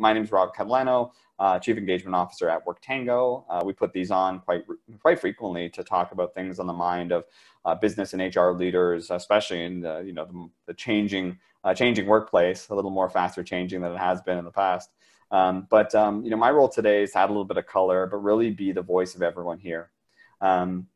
my name is Rob Catalano, uh, Chief Engagement Officer at WorkTango. Uh, we put these on quite quite frequently to talk about things on the mind of uh, business and HR leaders, especially in the you know the, the changing uh, changing workplace, a little more faster changing than it has been in the past. Um, but um, you know, my role today is to add a little bit of color, but really be the voice of everyone here. Um,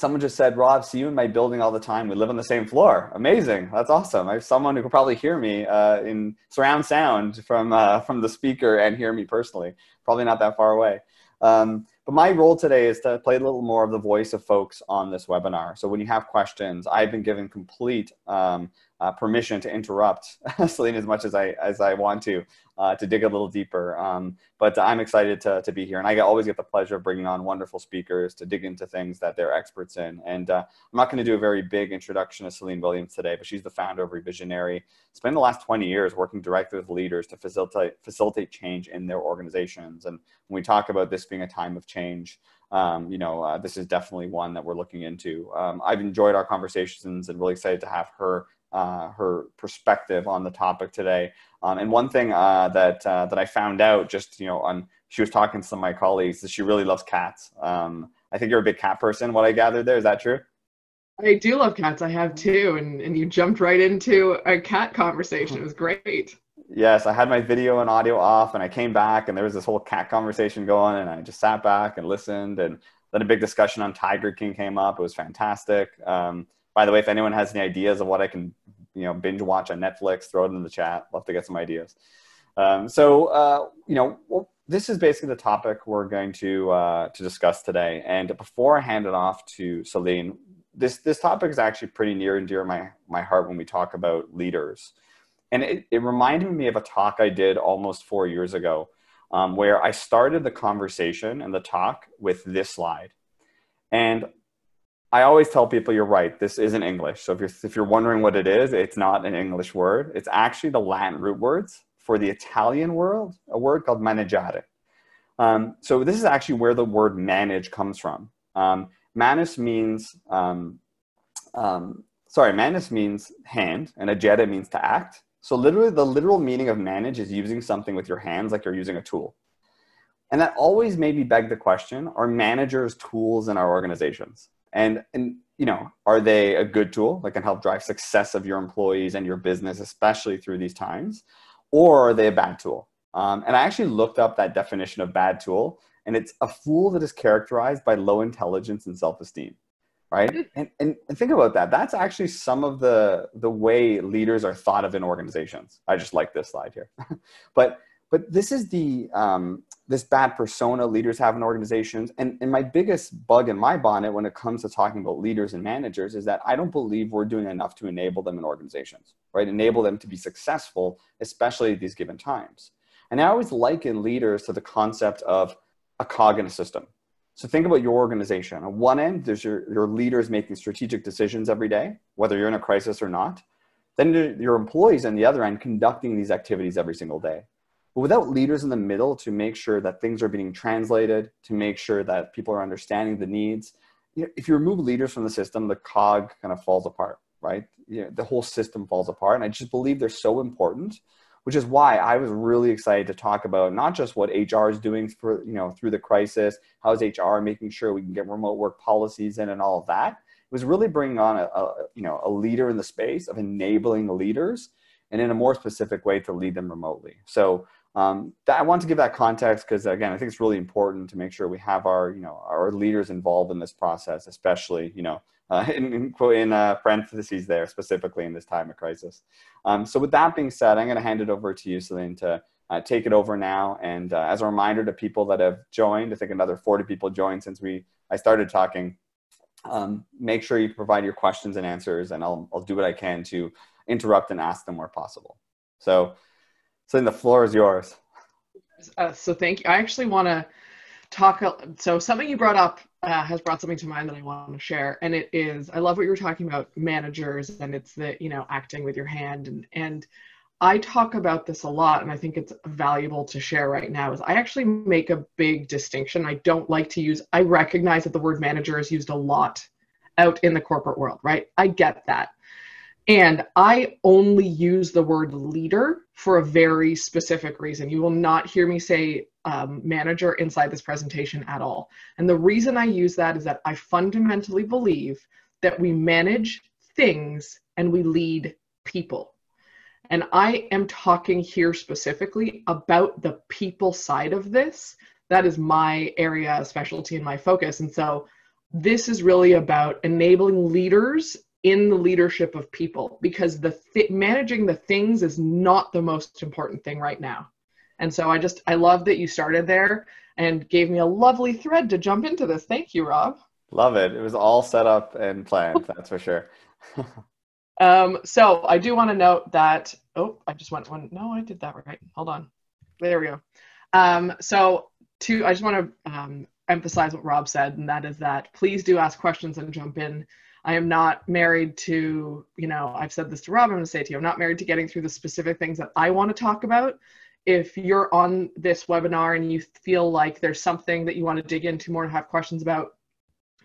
someone just said, Rob, see you in my building all the time. We live on the same floor. Amazing. That's awesome. I have someone who could probably hear me uh, in surround sound from, uh, from the speaker and hear me personally. Probably not that far away. Um, but my role today is to play a little more of the voice of folks on this webinar. So when you have questions, I've been given complete um, uh, permission to interrupt Celine as much as I as I want to uh, to dig a little deeper. Um, but I'm excited to, to be here, and I always get the pleasure of bringing on wonderful speakers to dig into things that they're experts in. And uh, I'm not going to do a very big introduction of Celine Williams today, but she's the founder of Revisionary. Spent the last 20 years working directly with leaders to facilitate facilitate change in their organizations. And when we talk about this being a time of change. Um, you know, uh, this is definitely one that we're looking into. Um, I've enjoyed our conversations and really excited to have her uh, her perspective on the topic today. Um, and one thing uh, that uh, that I found out just you know on she was talking to some of my colleagues that she really loves cats. Um, I think you're a big cat person. What I gathered there is that true? I do love cats. I have two, and and you jumped right into a cat conversation. It was great. Yes, I had my video and audio off, and I came back, and there was this whole cat conversation going, and I just sat back and listened, and then a big discussion on Tiger King came up. It was fantastic. Um, by the way, if anyone has any ideas of what I can, you know, binge watch on Netflix, throw it in the chat. Love to get some ideas. Um, so, uh, you know, well, this is basically the topic we're going to uh, to discuss today. And before I hand it off to Celine, this this topic is actually pretty near and dear my my heart when we talk about leaders. And it, it reminded me of a talk I did almost four years ago, um, where I started the conversation and the talk with this slide. And I always tell people you're right. This isn't English. So if you're if you're wondering what it is, it's not an English word. It's actually the Latin root words for the Italian word, a word called maneggiare. Um, so this is actually where the word manage comes from. Um, manus means um, um sorry, manus means hand, and agere means to act. So literally, the literal meaning of manage is using something with your hands, like you're using a tool. And that always made me beg the question: Are managers tools in our organizations? And and you know are they a good tool that can help drive success of your employees and your business especially through these times? Or are they a bad tool? Um, and i actually looked up that definition of bad tool and it's a fool that is characterized by low intelligence and self-esteem right? And, and, and think about that. That's actually some of the the way leaders are thought of in organizations. I just like this slide here. But but this is the um, this bad persona leaders have in organizations. And, and my biggest bug in my bonnet when it comes to talking about leaders and managers is that I don't believe we're doing enough to enable them in organizations, right? Enable them to be successful, especially at these given times. And I always liken leaders to the concept of a cog in a system. So think about your organization. On one end, there's your, your leaders making strategic decisions every day, whether you're in a crisis or not. Then your employees on the other end conducting these activities every single day. But without leaders in the middle to make sure that things are being translated, to make sure that people are understanding the needs, you know, if you remove leaders from the system, the cog kind of falls apart, right? You know, the whole system falls apart. And I just believe they're so important, which is why I was really excited to talk about not just what HR is doing for, you know, through the crisis, how is HR making sure we can get remote work policies in and all of that. It was really bringing on a, a you know, a leader in the space of enabling leaders and in a more specific way to lead them remotely. So um, that, I want to give that context because again, I think it's really important to make sure we have our you know our leaders involved in this process, especially you know uh, in in, in uh, parentheses there specifically in this time of crisis. Um, so with that being said, I'm going to hand it over to you, Celine, to uh, take it over now. And uh, as a reminder to people that have joined, I think another 40 people joined since we I started talking. Um, make sure you provide your questions and answers, and I'll I'll do what I can to interrupt and ask them where possible. So. So the floor is yours. Uh, so thank you. I actually want to talk. So something you brought up uh, has brought something to mind that I want to share, and it is I love what you were talking about managers, and it's the you know acting with your hand, and and I talk about this a lot, and I think it's valuable to share right now. Is I actually make a big distinction. I don't like to use. I recognize that the word manager is used a lot out in the corporate world, right? I get that And I only use the word leader for a very specific reason. You will not hear me say um, manager inside this presentation at all. And the reason I use that is that I fundamentally believe that we manage things and we lead people. And I am talking here specifically about the people side of this. That is my area of specialty and my focus. And so this is really about enabling leaders in the leadership of people because the th- managing the things is not the most important thing right now. And so I just I love that you started there and gave me a lovely thread to jump into this. Thank you, Rob. Love it. It was all set up and planned, that's for sure. um, so I do want to note that oh, I just went one. No, I did that right. Hold on. There we go. Um, so to I just want to um, emphasize what Rob said, and that is that please do ask questions and jump in I am not married to, you know, I've said this to Rob, I'm going to say to you, I'm not married to getting through the specific things that I want to talk about. If you're on this webinar and you feel like there's something that you want to dig into more and have questions about,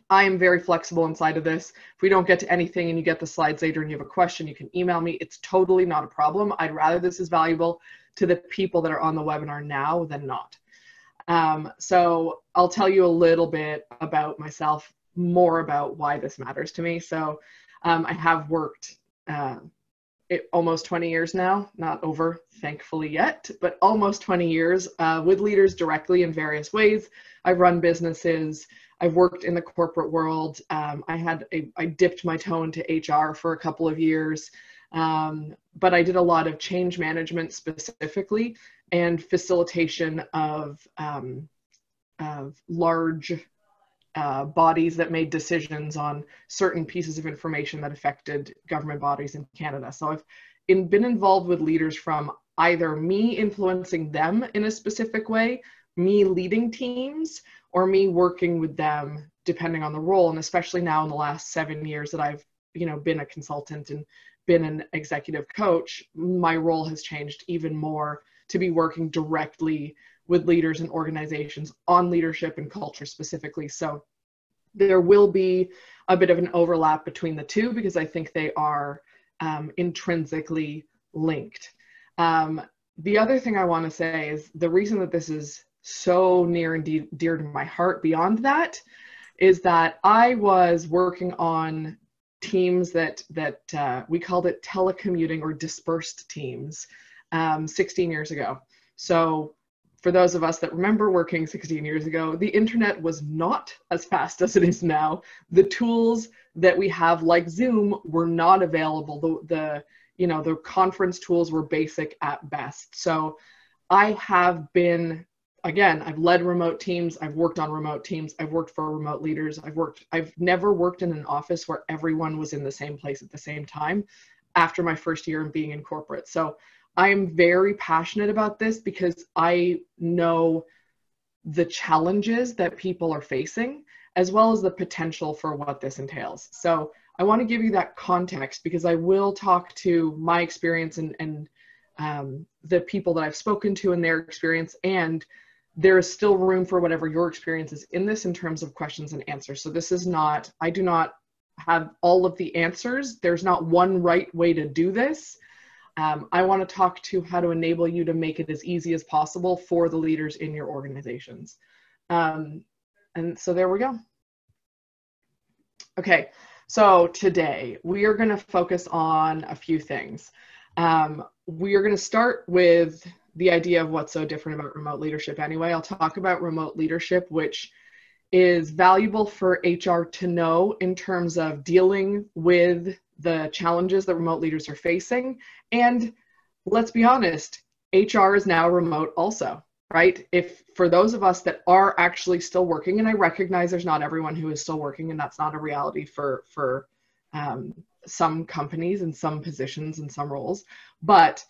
I am very flexible inside of this. If we don't get to anything and you get the slides later and you have a question, you can email me. It's totally not a problem. I'd rather this is valuable to the people that are on the webinar now than not. Um, so I'll tell you a little bit about myself more about why this matters to me. So um, I have worked uh, it, almost 20 years now, not over, thankfully yet, but almost 20 years uh, with leaders directly in various ways. I've run businesses. I've worked in the corporate world. Um, I had a, I dipped my toe into HR for a couple of years, um, but I did a lot of change management specifically and facilitation of um, of large uh, bodies that made decisions on certain pieces of information that affected government bodies in Canada. So I've in, been involved with leaders from either me influencing them in a specific way, me leading teams, or me working with them depending on the role. And especially now in the last seven years that I've you know been a consultant and been an executive coach, my role has changed even more to be working directly with leaders and organizations on leadership and culture specifically. So there will be a bit of an overlap between the two because I think they are um, intrinsically linked. Um, the other thing I want to say is the reason that this is so near and de- dear to my heart beyond that is that I was working on teams that that uh, we called it telecommuting or dispersed teams um, 16 years ago. So for those of us that remember working 16 years ago, the internet was not as fast as it is now. The tools that we have, like Zoom, were not available. The, the you know the conference tools were basic at best. So I have been again, I've led remote teams, I've worked on remote teams, I've worked for remote leaders, I've worked, I've never worked in an office where everyone was in the same place at the same time after my first year of being in corporate. So I'm very passionate about this because I know the challenges that people are facing as well as the potential for what this entails. So I want to give you that context because I will talk to my experience and, and um, the people that I've spoken to and their experience, and there is still room for whatever your experience is in this in terms of questions and answers. So this is not, I do not have all of the answers. There's not one right way to do this. Um, I want to talk to how to enable you to make it as easy as possible for the leaders in your organizations. Um, and so there we go. Okay, so today we are going to focus on a few things. Um, we are going to start with the idea of what's so different about remote leadership anyway. I'll talk about remote leadership, which is valuable for HR to know in terms of dealing with the challenges that remote leaders are facing. And let's be honest, HR is now remote also, right? If for those of us that are actually still working, and I recognize there's not everyone who is still working, and that's not a reality for for um, some companies and some positions and some roles, but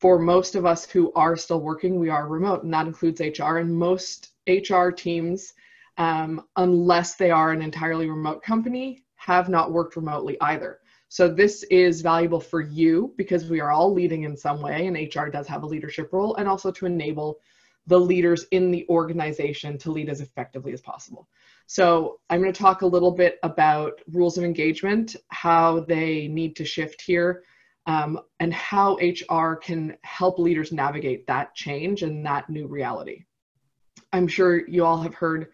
for most of us who are still working, we are remote, and that includes HR. And most HR teams, um, unless they are an entirely remote company, have not worked remotely either. So this is valuable for you because we are all leading in some way and HR does have a leadership role and also to enable the leaders in the organization to lead as effectively as possible. So I'm going to talk a little bit about rules of engagement, how they need to shift here, um, and how HR can help leaders navigate that change and that new reality. I'm sure you all have heard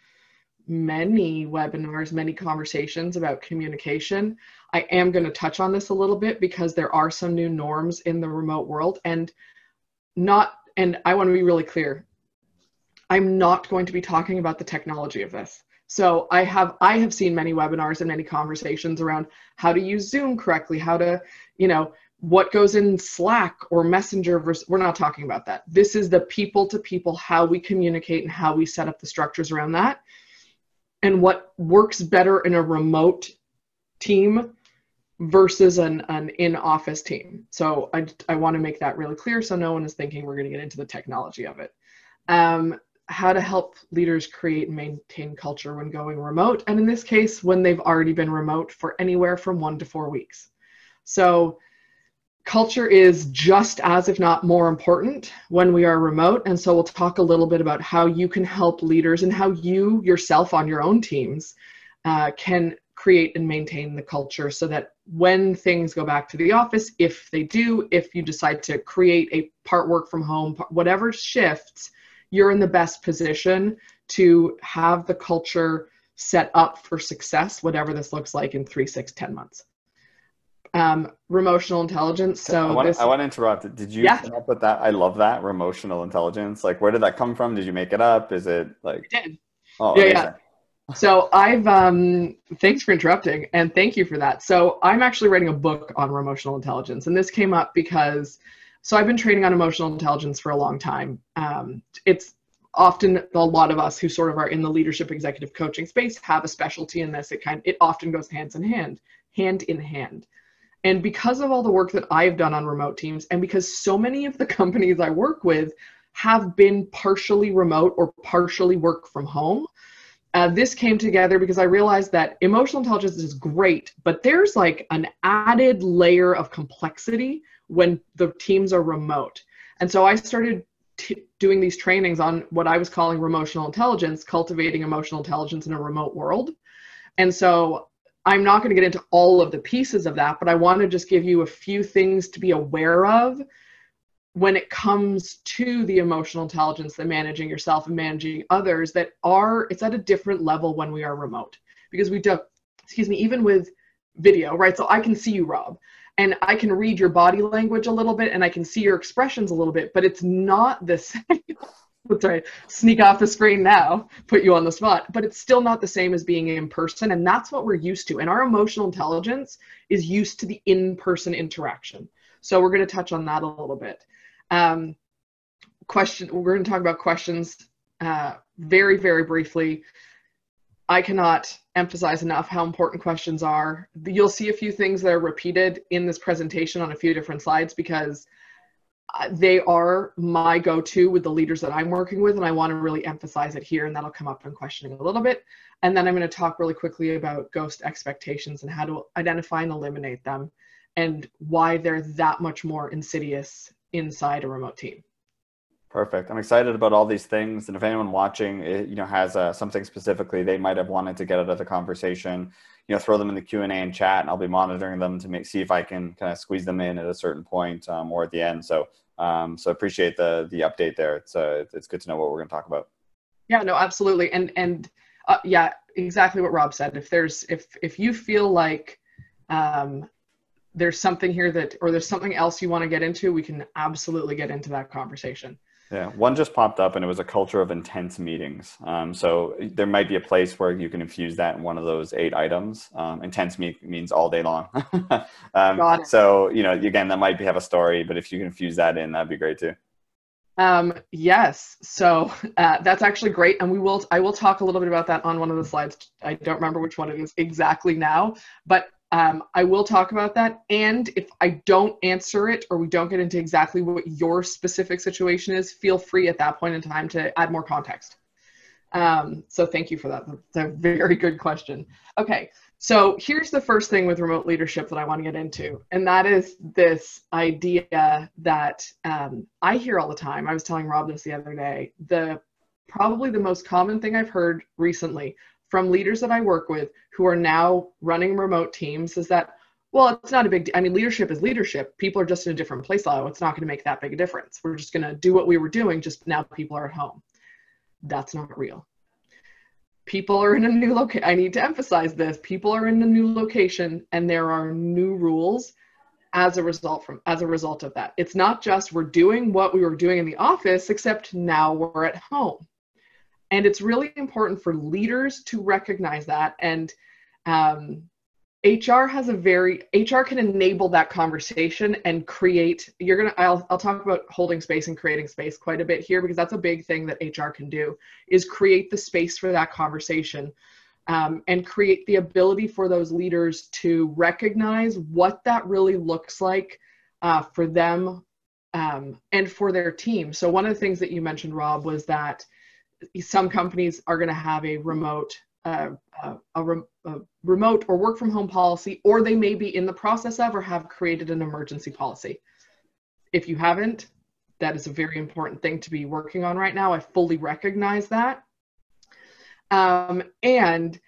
many webinars, many conversations about communication. I am going to touch on this a little bit because there are some new norms in the remote world and not and I want to be really clear. I'm not going to be talking about the technology of this. So I have I have seen many webinars and many conversations around how to use Zoom correctly, how to, you know, what goes in Slack or Messenger versus we're not talking about that. This is the people to people how we communicate and how we set up the structures around that and what works better in a remote team versus an, an in-office team. So I, I want to make that really clear so no one is thinking we're going to get into the technology of it. Um, how to help leaders create and maintain culture when going remote, and in this case, when they've already been remote for anywhere from one to four weeks. So culture is just as, if not more important when we are remote. And so we'll talk a little bit about how you can help leaders and how you yourself on your own teams uh, can create and maintain the culture so that when things go back to the office, if they do, if you decide to create a part work from home, whatever shifts, you're in the best position to have the culture set up for success, whatever this looks like in three, six, ten months um, emotional intelligence. So I want, this, I want to interrupt. Did you Yeah. come up with that? I love that emotional intelligence. Like, where did that come from? Did you make it up? Is it like? I did. Oh, Yeah, yeah. So I've um, thanks for interrupting and thank you for that. So I'm actually writing a book on emotional intelligence, and this came up because so I've been training on emotional intelligence for a long time. Um, it's often a lot of us who sort of are in the leadership executive coaching space have a specialty in this. It kind it often goes hands in hand, hand in hand. And because of all the work that I've done on remote teams, and because so many of the companies I work with have been partially remote or partially work from home, uh, this came together because I realized that emotional intelligence is great, but there's like an added layer of complexity when the teams are remote. And so I started t- doing these trainings on what I was calling emotional intelligence, cultivating emotional intelligence in a remote world. And so I'm not going to get into all of the pieces of that, but I want to just give you a few things to be aware of when it comes to the emotional intelligence, the managing yourself and managing others that are, it's at a different level when we are remote. Because we do, excuse me, even with video, right? So I can see you, Rob, and I can read your body language a little bit and I can see your expressions a little bit, but it's not the same. Right. Sneak off the screen now, put you on the spot. But it's still not the same as being in person. And that's what we're used to. And our emotional intelligence is used to the in person interaction. So we're going to touch on that a little bit. Um, question we're going to talk about questions uh, very, very briefly. I cannot emphasize enough how important questions are. You'll see a few things that are repeated in this presentation on a few different slides because they are my go-to with the leaders that I'm working with, and I want to really emphasize it here, and that'll come up in questioning a little bit. And then I'm going to talk really quickly about ghost expectations and how to identify and eliminate them, and why they're that much more insidious inside a remote team. Perfect. I'm excited about all these things, and if anyone watching, eh, you know, has uh, something specifically they might have wanted to get out of the conversation, you know, throw them in the Q and A and chat, and I'll be monitoring them to make see if I can kind of squeeze them in at a certain point um, or at the end. So, um, so appreciate the the update there. It's uh, it's good to know what we're going to talk about. Yeah, no, absolutely, and and uh, yeah, exactly what Rob said. If there's if if you feel like um, there's something here that or there's something else you want to get into, we can absolutely get into that conversation. Yeah, one just popped up, and it was a culture of intense meetings. Um, so there might be a place where you can infuse that in one of those eight items. Um, intense me- means all day long. Got um, it. so you know, again, that might be, have a story, but if you can infuse that in, that'd be great too. Um, yes, so uh, that's actually great, and we will. I will talk a little bit about that on one of the slides. I don't remember which one it is exactly now, but um, I will talk about that. And if I don't answer it or we don't get into exactly what your specific situation is, feel free at that point in time to add more context. Um, so thank you for that. That's a very good question. Okay, so here's the first thing with remote leadership that I want to get into, and that is this idea that um, I hear all the time. I was telling Rob this the other day. The probably the most common thing I've heard recently from leaders that I work with who are now running remote teams is that, well, it's not a big. I mean, leadership is leadership. People are just in a different place now. It's not going to make that big a difference. We're just going to do what we were doing. Just now, people are at home. That's not real. People are in a new location. I need to emphasize this. People are in a new location, and there are new rules as a result from as a result of that. It's not just we're doing what we were doing in the office, except now we're at home. And it's really important for leaders to recognize that and um, HR has a very HR can enable that conversation and create you're going to I'll I'll talk about holding space and creating space quite a bit here because that's a big thing that HR can do is create the space for that conversation um, and create the ability for those leaders to recognize what that really looks like uh, for them um, and for their team. So one of the things that you mentioned Rob was that some companies are going to have a remote uh, uh, a, a, remote or work from home policy, or they may be in the process of or have created an emergency policy. If you haven't, that is a very important thing to be working on right now. I fully recognize that. Um, and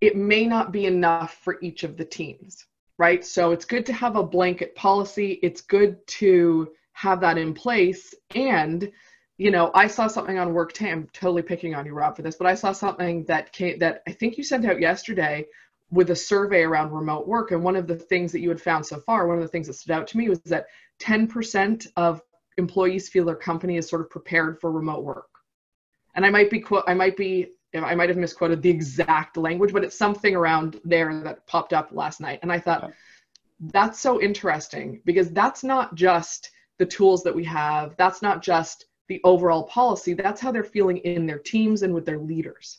it may not be enough for each of the teams, right? So it's good to have a blanket policy. It's good to have that in place. And you know, I saw something on Workday. I'm totally picking on you, Rob, for this, but I saw something that came that I think you sent out yesterday with a survey around remote work. And one of the things that you had found so far, one of the things that stood out to me was that 10% of employees feel their company is sort of prepared for remote work. And I might be quote, I might be, I might have misquoted the exact language, but it's something around there that popped up last night. And I thought that's so interesting because that's not just the tools that we have. That's not just the overall policy, that's how they're feeling in their teams and with their leaders.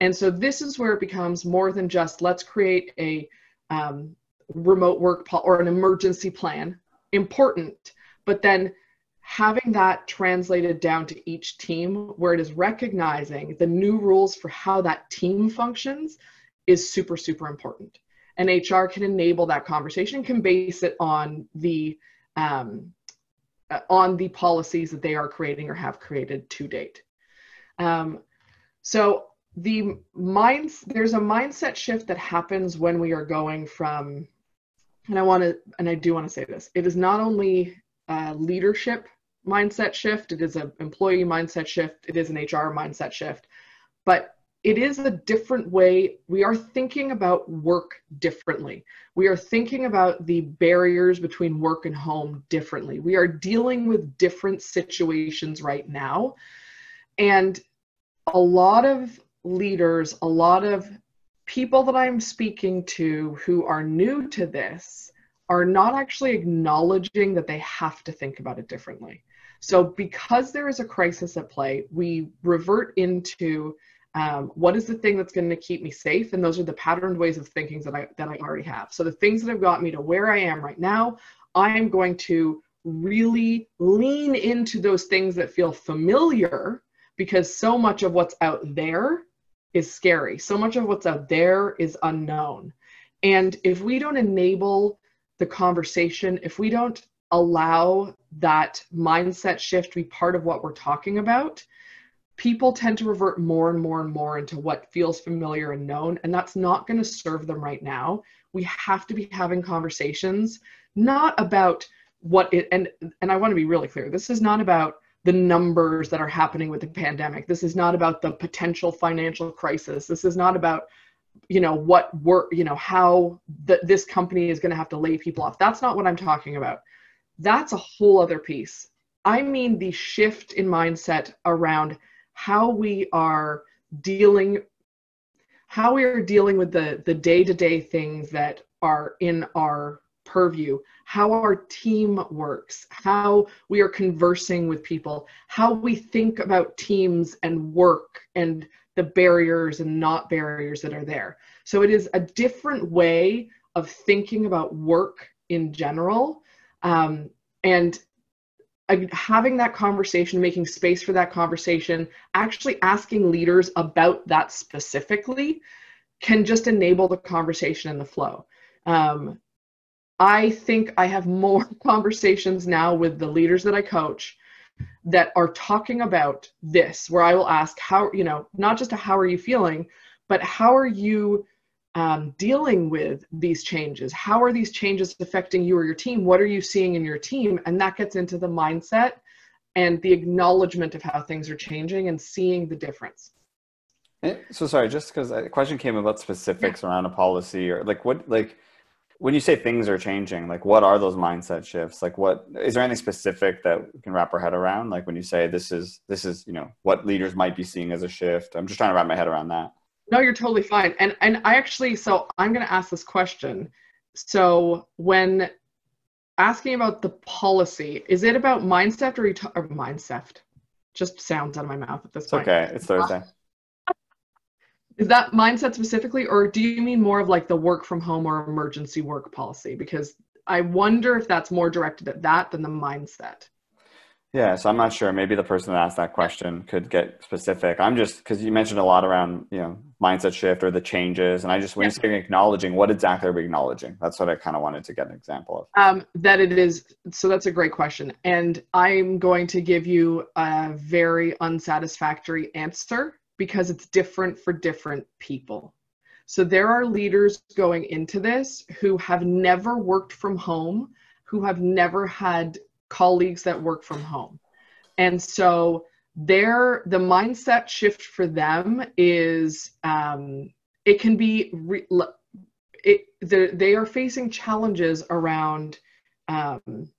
And so this is where it becomes more than just let's create a um, remote work po- or an emergency plan, important, but then having that translated down to each team where it is recognizing the new rules for how that team functions is super, super important. And HR can enable that conversation, can base it on the um, on the policies that they are creating or have created to date. Um, so the minds there's a mindset shift that happens when we are going from and i want to and i do want to say this it is not only a leadership mindset shift it is an employee mindset shift it is an hr mindset shift but it is a different way. We are thinking about work differently. We are thinking about the barriers between work and home differently. We are dealing with different situations right now. And a lot of leaders, a lot of people that I'm speaking to who are new to this are not actually acknowledging that they have to think about it differently. So, because there is a crisis at play, we revert into um, what is the thing that's going to keep me safe? And those are the patterned ways of thinking that i that i already have. So the things that have got me to where i am right now i am going to really lean into those things that feel familiar because so much of what's out there is scary. So much of what's out there is unknown. And if we don't enable the conversation if we don't allow that mindset shift to be part of what we're talking about people tend to revert more and more and more into what feels familiar and known and that's not going to serve them right now. We have to be having conversations not about what it and and i want to be really clear this is not about the numbers that are happening with the pandemic. This is not about the potential financial crisis. This is not about you know what work you know how that this company is going to have to lay people off. That's not what i'm talking about. That's a whole other piece. I mean the shift in mindset around how we are dealing how we are dealing with the the day-to-day things that are in our purview how our team works how we are conversing with people how we think about teams and work and the barriers and not barriers that are there. So it is a different way of thinking about work in general um, and having that conversation, making space for that conversation, actually asking leaders about that specifically can just enable the conversation and the flow. Um, I think I have more conversations now with the leaders that I coach that are talking about this, where I will ask, how, you know, not just a how are you feeling, but how are you um, dealing with these changes? How are these changes affecting you or your team? What are you seeing in your team? And that gets into the mindset and the acknowledgement of how things are changing and seeing the difference. Eh, so sorry, just because a question came about specifics yeah. around a policy or like what like when you say things are changing, like what are those mindset shifts? Like what is there anything specific that we can wrap our head around? Like when you say this is this is you know what leaders might be seeing as a shift. I'm just trying to wrap my head around that. No, you're totally fine. And and I actually so I'm going to ask this question. So when asking about the policy, is it about mindset or, ta- or mindset? Just sounds out of my mouth at this it's point. Okay, it's Thursday. Is that mindset specifically, or do you mean more of like the work from home or emergency work policy? Because I wonder if that's more directed at that than the mindset. Yeah, so I'm not sure. Maybe the person that asked that question could get specific. I'm just because you mentioned a lot around you know mindset shift or the changes, and I just when yeah. you're acknowledging, what exactly are we acknowledging? That's what I kind of wanted to get an example of. Um, that it is. So that's a great question, and I'm going to give you a very unsatisfactory answer because it's different for different people. So there are leaders going into this who have never worked from home, who have never had colleagues that work from home. And so their the mindset shift for them is um, it can be re, it they are facing challenges around um,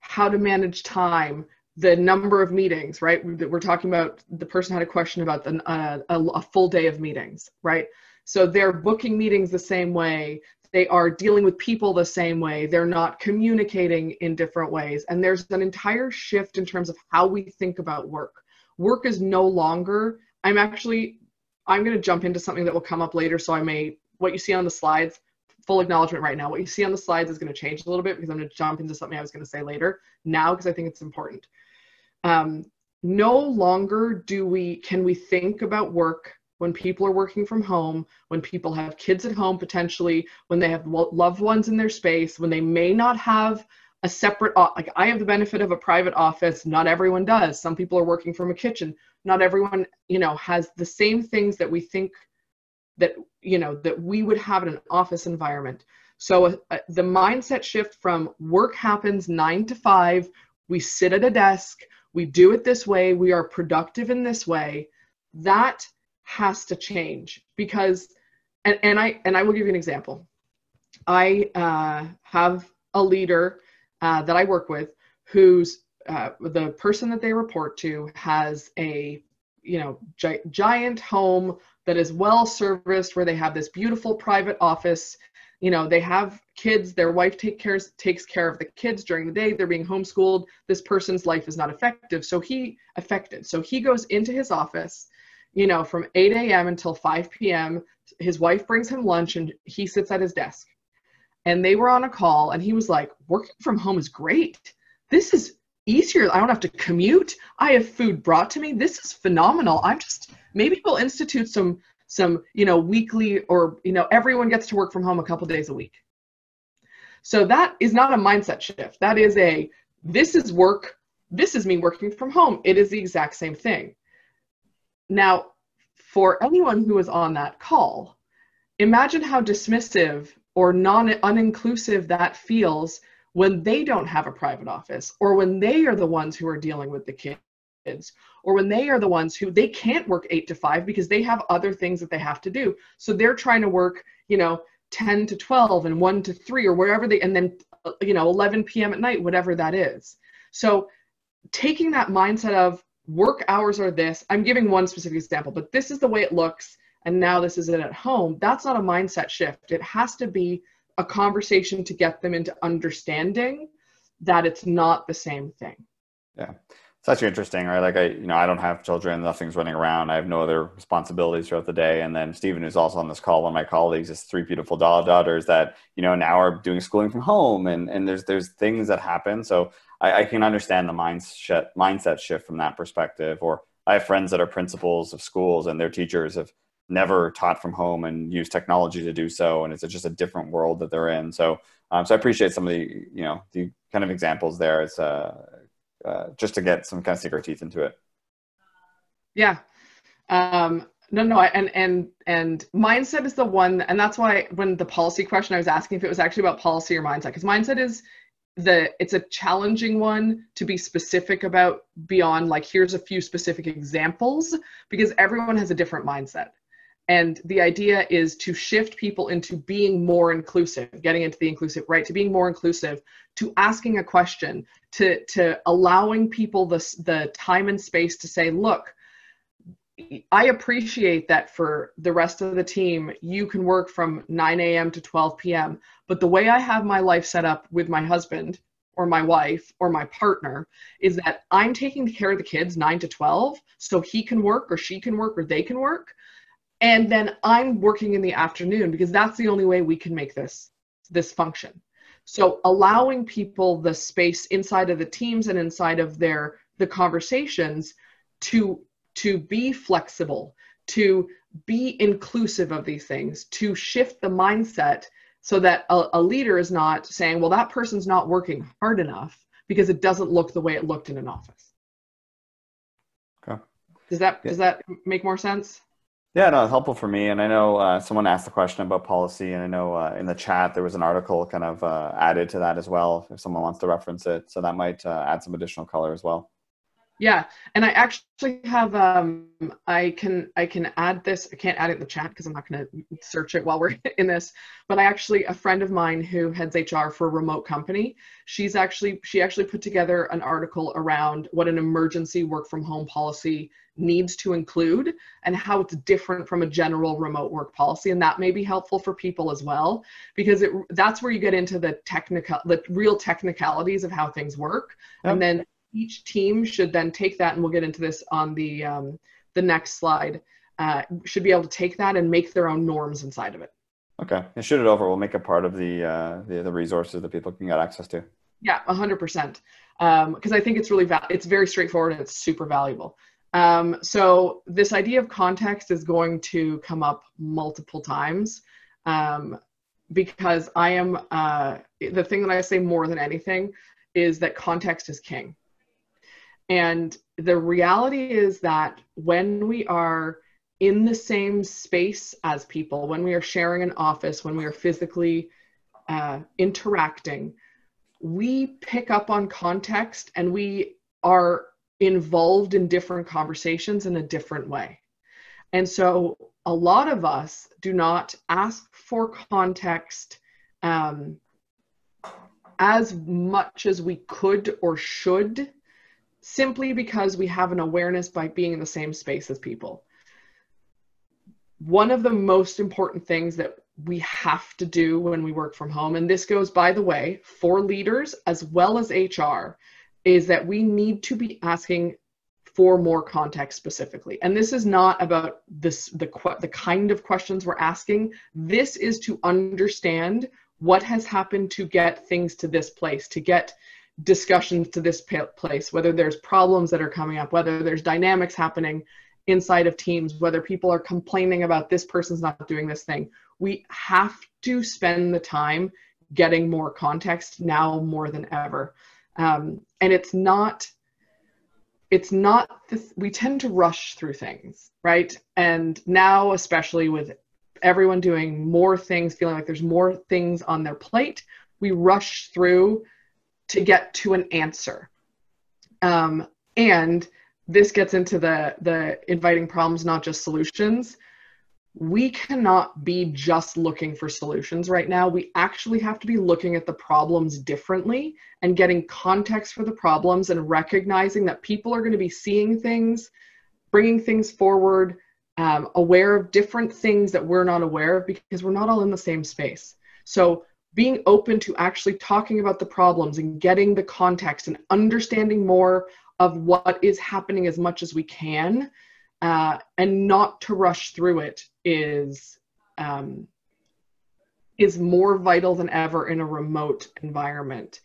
how to manage time the number of meetings right? We're talking about the person had a question about the, uh, a, a full day of meetings right? So they're booking meetings the same way they are dealing with people the same way. They're not communicating in different ways. And there's an entire shift in terms of how we think about work. Work is no longer i'm actually i'm going to jump into something that will come up later so i may what you see on the slides full acknowledgement right now. What you see on the slides is going to change a little bit because i'm going to jump into something i was going to say later now because i think it's important. Um, no longer do we can we think about work when people are working from home, when people have kids at home potentially, when they have loved ones in their space, when they may not have a separate like I have the benefit of a private office, not everyone does. Some people are working from a kitchen. Not everyone, you know, has the same things that we think that you know that we would have in an office environment. So uh, uh the mindset shift from work happens 9 to 5, we sit at a desk, we do it this way, we are productive in this way. That has to change because and, and i and i will give you an example. I uh, have a leader uh, that i work with who's uh, the person that they report to has a you know gi- giant home that is well serviced where they have this beautiful private office. You know they have kids their wife take cares, takes care of the kids during the day. They're being homeschooled. This person's life is not effective. So he affected. So he goes into his office you know, from 8 a.m. until 5 p.m. His wife brings him lunch and he sits at his desk. And they were on a call and he was like, working from home is great. This is easier. I don't have to commute. I have food brought to me. This is phenomenal. I'm just maybe we'll institute some some, you know, weekly or you know, everyone gets to work from home a couple days a week. So that is not a mindset shift. That is a this is work. This is me working from home. It is the exact same thing. Now, for anyone who was on that call, imagine how dismissive or non uninclusive that feels when they don't have a private office or when they are the ones who are dealing with the kids or when they are the ones who they can't work 8 to 5 because they have other things that they have to do so they're trying to work you know 10 to 12 and 1 to 3 or wherever they and then uh, you know 11 p.m. at night whatever that is so taking that mindset of work hours are this. I'm giving one specific example, but this is the way it looks. And now this is it at home. That's not a mindset shift. It has to be a conversation to get them into understanding that it's not the same thing. Yeah. it's actually interesting, right? Like I, you know, I don't have children, nothing's running around. I have no other responsibilities throughout the day. And then Stephen, who's also on this call, one of my colleagues, has three beautiful daughters that, you know, now are doing schooling from home. And, and there's, there's things that happen. So I, I can understand the mindset, mindset shift from that perspective. Or I have friends that are principals of schools and their teachers have never taught from home and use technology to do so. And it's just a different world that they're in. So, um, so I appreciate some of the, you know, the kind of examples there. It's, uh, uh, just to get some kind of secret teeth into it. Yeah. Um, no, no, and and and mindset is the one, and that's why when the policy question I was asking if it was actually about policy or mindset, because mindset is the it's a challenging one to be specific about beyond like here's a few specific examples because everyone has a different mindset. And the idea is to shift people into being more inclusive, getting into the inclusive, right? To being more inclusive, to asking a question, to, to allowing people the, the time and space to say, look, I appreciate that for the rest of the team, you can work from 9 a.m. to 12 p.m. But the way I have my life set up with my husband or my wife or my partner is that I'm taking care of the kids 9 to 12 so he can work or she can work or they can work and then i'm working in the afternoon because that's the only way we can make this this function so allowing people the space inside of the teams and inside of their the conversations to to be flexible to be inclusive of these things to shift the mindset so that a, a leader is not saying well that person's not working hard enough because it doesn't look the way it looked in an office okay does that yeah. does that make more sense yeah, no, it's helpful for me. And I know uh, someone asked a question about policy, and I know uh, in the chat there was an article kind of uh, added to that as well, if someone wants to reference it. So that might uh, add some additional color as well. Yeah, and I actually have um, I can I can add this. I can't add it in the chat because I'm not going to search it while we're in this. But I actually a friend of mine who heads HR for a remote company. She's actually she actually put together an article around what an emergency work from home policy needs to include and how it's different from a general remote work policy and that may be helpful for people as well because it that's where you get into the technical the real technicalities of how things work yep. and then each team should then take that and we'll get into this on the um, the next slide uh, should be able to take that and make their own norms inside of it. Okay. And shoot it over. We'll make it part of the uh, the, the resources that people can get access to. Yeah 100% because um, i think it's really val- it's very straightforward and it's super valuable. Um, so this idea of context is going to come up multiple times um, because I am, uh, the thing that I say more than anything is that context is king. And the reality is that when we are in the same space as people, when we are sharing an office, when we are physically uh, interacting, we pick up on context and we are involved in different conversations in a different way. And so a lot of us do not ask for context um, as much as we could or should simply because we have an awareness by being in the same space as people. One of the most important things that we have to do when we work from home, and this goes, by the way, for leaders as well as HR, is that we need to be asking for more context specifically. And this is not about this the the kind of questions we're asking. This is to understand what has happened to get things to this place, to get discussions to this place, whether there's problems that are coming up, whether there's dynamics happening inside of teams, whether people are complaining about this person's not doing this thing. We have to spend the time getting more context now more than ever um, and it's not it's not this, we tend to rush through things right and now especially with everyone doing more things feeling like there's more things on their plate we rush through to get to an answer um, and this gets into the the inviting problems not just solutions we cannot be just looking for solutions right now. We actually have to be looking at the problems differently and getting context for the problems and recognizing that people are going to be seeing things, bringing things forward, um, aware of different things that we're not aware of because we're not all in the same space. So, being open to actually talking about the problems and getting the context and understanding more of what is happening as much as we can uh, and not to rush through it is um, is more vital than ever in a remote environment.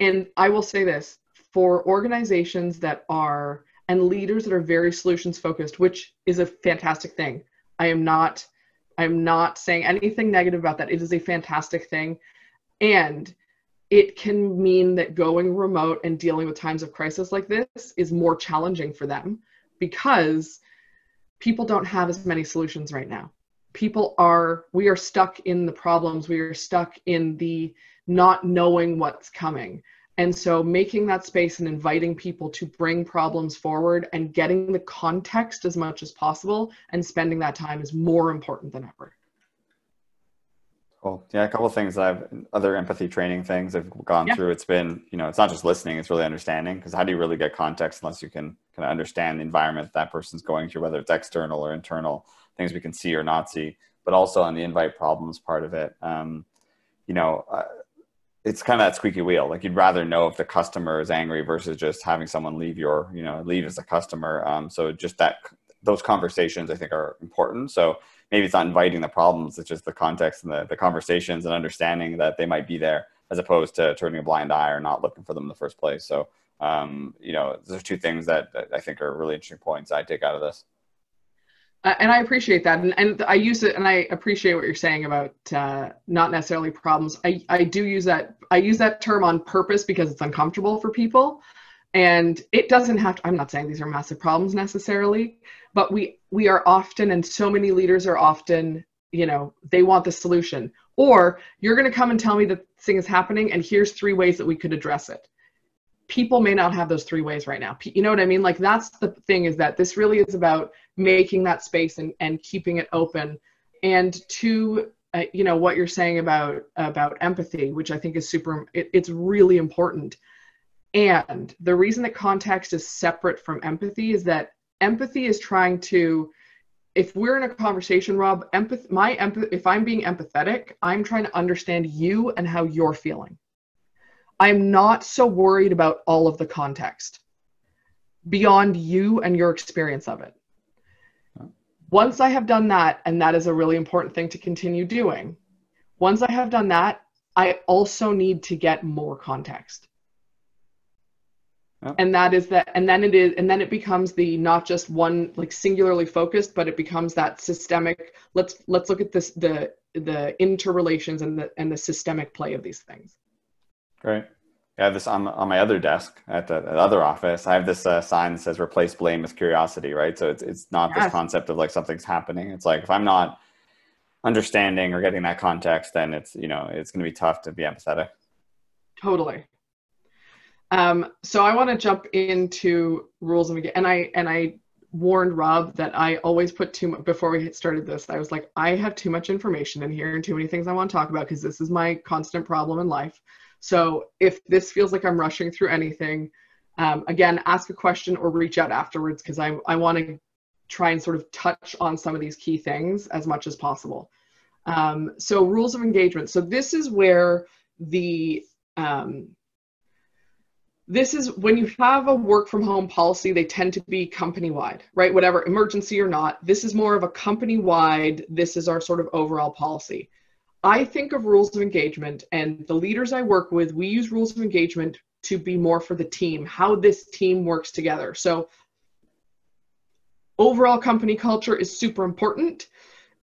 And i will say this for organizations that are and leaders that are very solutions focused which is a fantastic thing. I am not i'm not saying anything negative about that. It is a fantastic thing and it can mean that going remote and dealing with times of crisis like this is more challenging for them because people don't have as many solutions right now. People are we are stuck in the problems. We are stuck in the not knowing what's coming. And so making that space and inviting people to bring problems forward and getting the context as much as possible and spending that time is more important than ever Cool. Yeah, a couple of things that I've other empathy training things I've gone yeah. through. It's been, you know, it's not just listening, it's really understanding because how do you really get context unless you can kind of understand the environment that, that person's going through, whether it's external or internal, things we can see or not see, but also on the invite problems part of it. Um, you know, uh, it's kind of that squeaky wheel. Like you'd rather know if the customer is angry versus just having someone leave your, you know, leave as a customer. Um, so just that those conversations I think are important. So maybe it's not inviting the problems, it's just the context and the, the conversations and understanding that they might be there as opposed to turning a blind eye or not looking for them in the first place. So, um, you know, those are two things that, I think are really interesting points I take out of this. Uh, and I appreciate that. And, and I use it and I appreciate what you're saying about uh, not necessarily problems. I, I do use that. I use that term on purpose because it's uncomfortable for people and it doesn't have to i'm not saying these are massive problems necessarily but we we are often and so many leaders are often you know they want the solution. Or you're going to come and tell me that thing is happening and here's three ways that we could address it. People may not have those three ways right now. You know what i mean? Like that's the thing is that this really is about making that space and, and keeping it open. And to uh, you know what you're saying about about empathy which i think is super it, it's really important. And the reason that context is separate from empathy is that empathy is trying to, if we're in a conversation, Rob, empath, my empath, if I'm being empathetic, I'm trying to understand you and how you're feeling. I'm not so worried about all of the context beyond you and your experience of it. Once I have done that, and that is a really important thing to continue doing, once I have done that, I also need to get more context and that is that and then it is and then it becomes the not just one like singularly focused but it becomes that systemic let's let's look at this the the interrelations and the and the systemic play of these things. Great. Yeah I have this on, on my other desk at the, other office. I have this uh, sign that says replace blame with curiosity right? So it's, it's not yes. this concept of like something's happening. It's like if i'm not understanding or getting that context then it's you know it's going to be tough to be empathetic. Totally um, so I want to jump into rules of and I and I warned Rob that I always put too much before we started this. I was like, I have too much information in here and too many things I want to talk about because this is my constant problem in life. So if this feels like I'm rushing through anything, um, again, ask a question or reach out afterwards because I I want to try and sort of touch on some of these key things as much as possible. Um, so rules of engagement. So this is where the um, this is when you have a work from home policy, they tend to be company wide, right? Whatever, emergency or not. This is more of a company wide, this is our sort of overall policy. I think of rules of engagement, and the leaders I work with, we use rules of engagement to be more for the team, how this team works together. So, overall company culture is super important.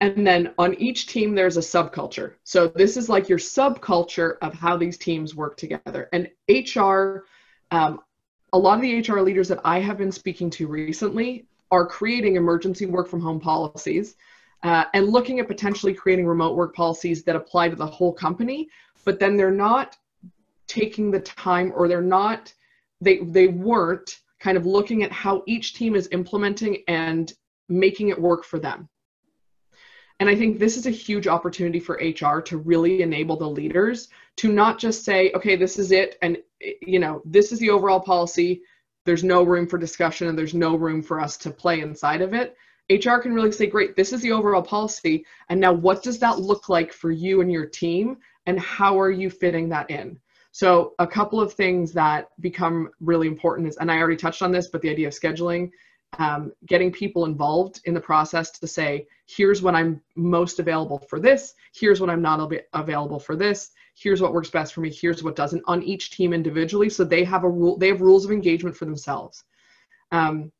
And then on each team, there's a subculture. So, this is like your subculture of how these teams work together. And HR um, a lot of the HR leaders that I have been speaking to recently are creating emergency work from home policies uh, and looking at potentially creating remote work policies that apply to the whole company, but then they're not taking the time or they're not, they, they weren't kind of looking at how each team is implementing and making it work for them. And I think this is a huge opportunity for HR to really enable the leaders to not just say, okay, this is it, and you know, this is the overall policy. There's no room for discussion and there's no room for us to play inside of it. HR can really say, great, this is the overall policy. And now what does that look like for you and your team? And how are you fitting that in? So a couple of things that become really important is, and I already touched on this, but the idea of scheduling, um, getting people involved in the process to say, here's when I'm most available for this, here's when I'm not av- available for this, here's what works best for me, here's what doesn't on each team individually. So they have a rule, they have rules of engagement for themselves. Um,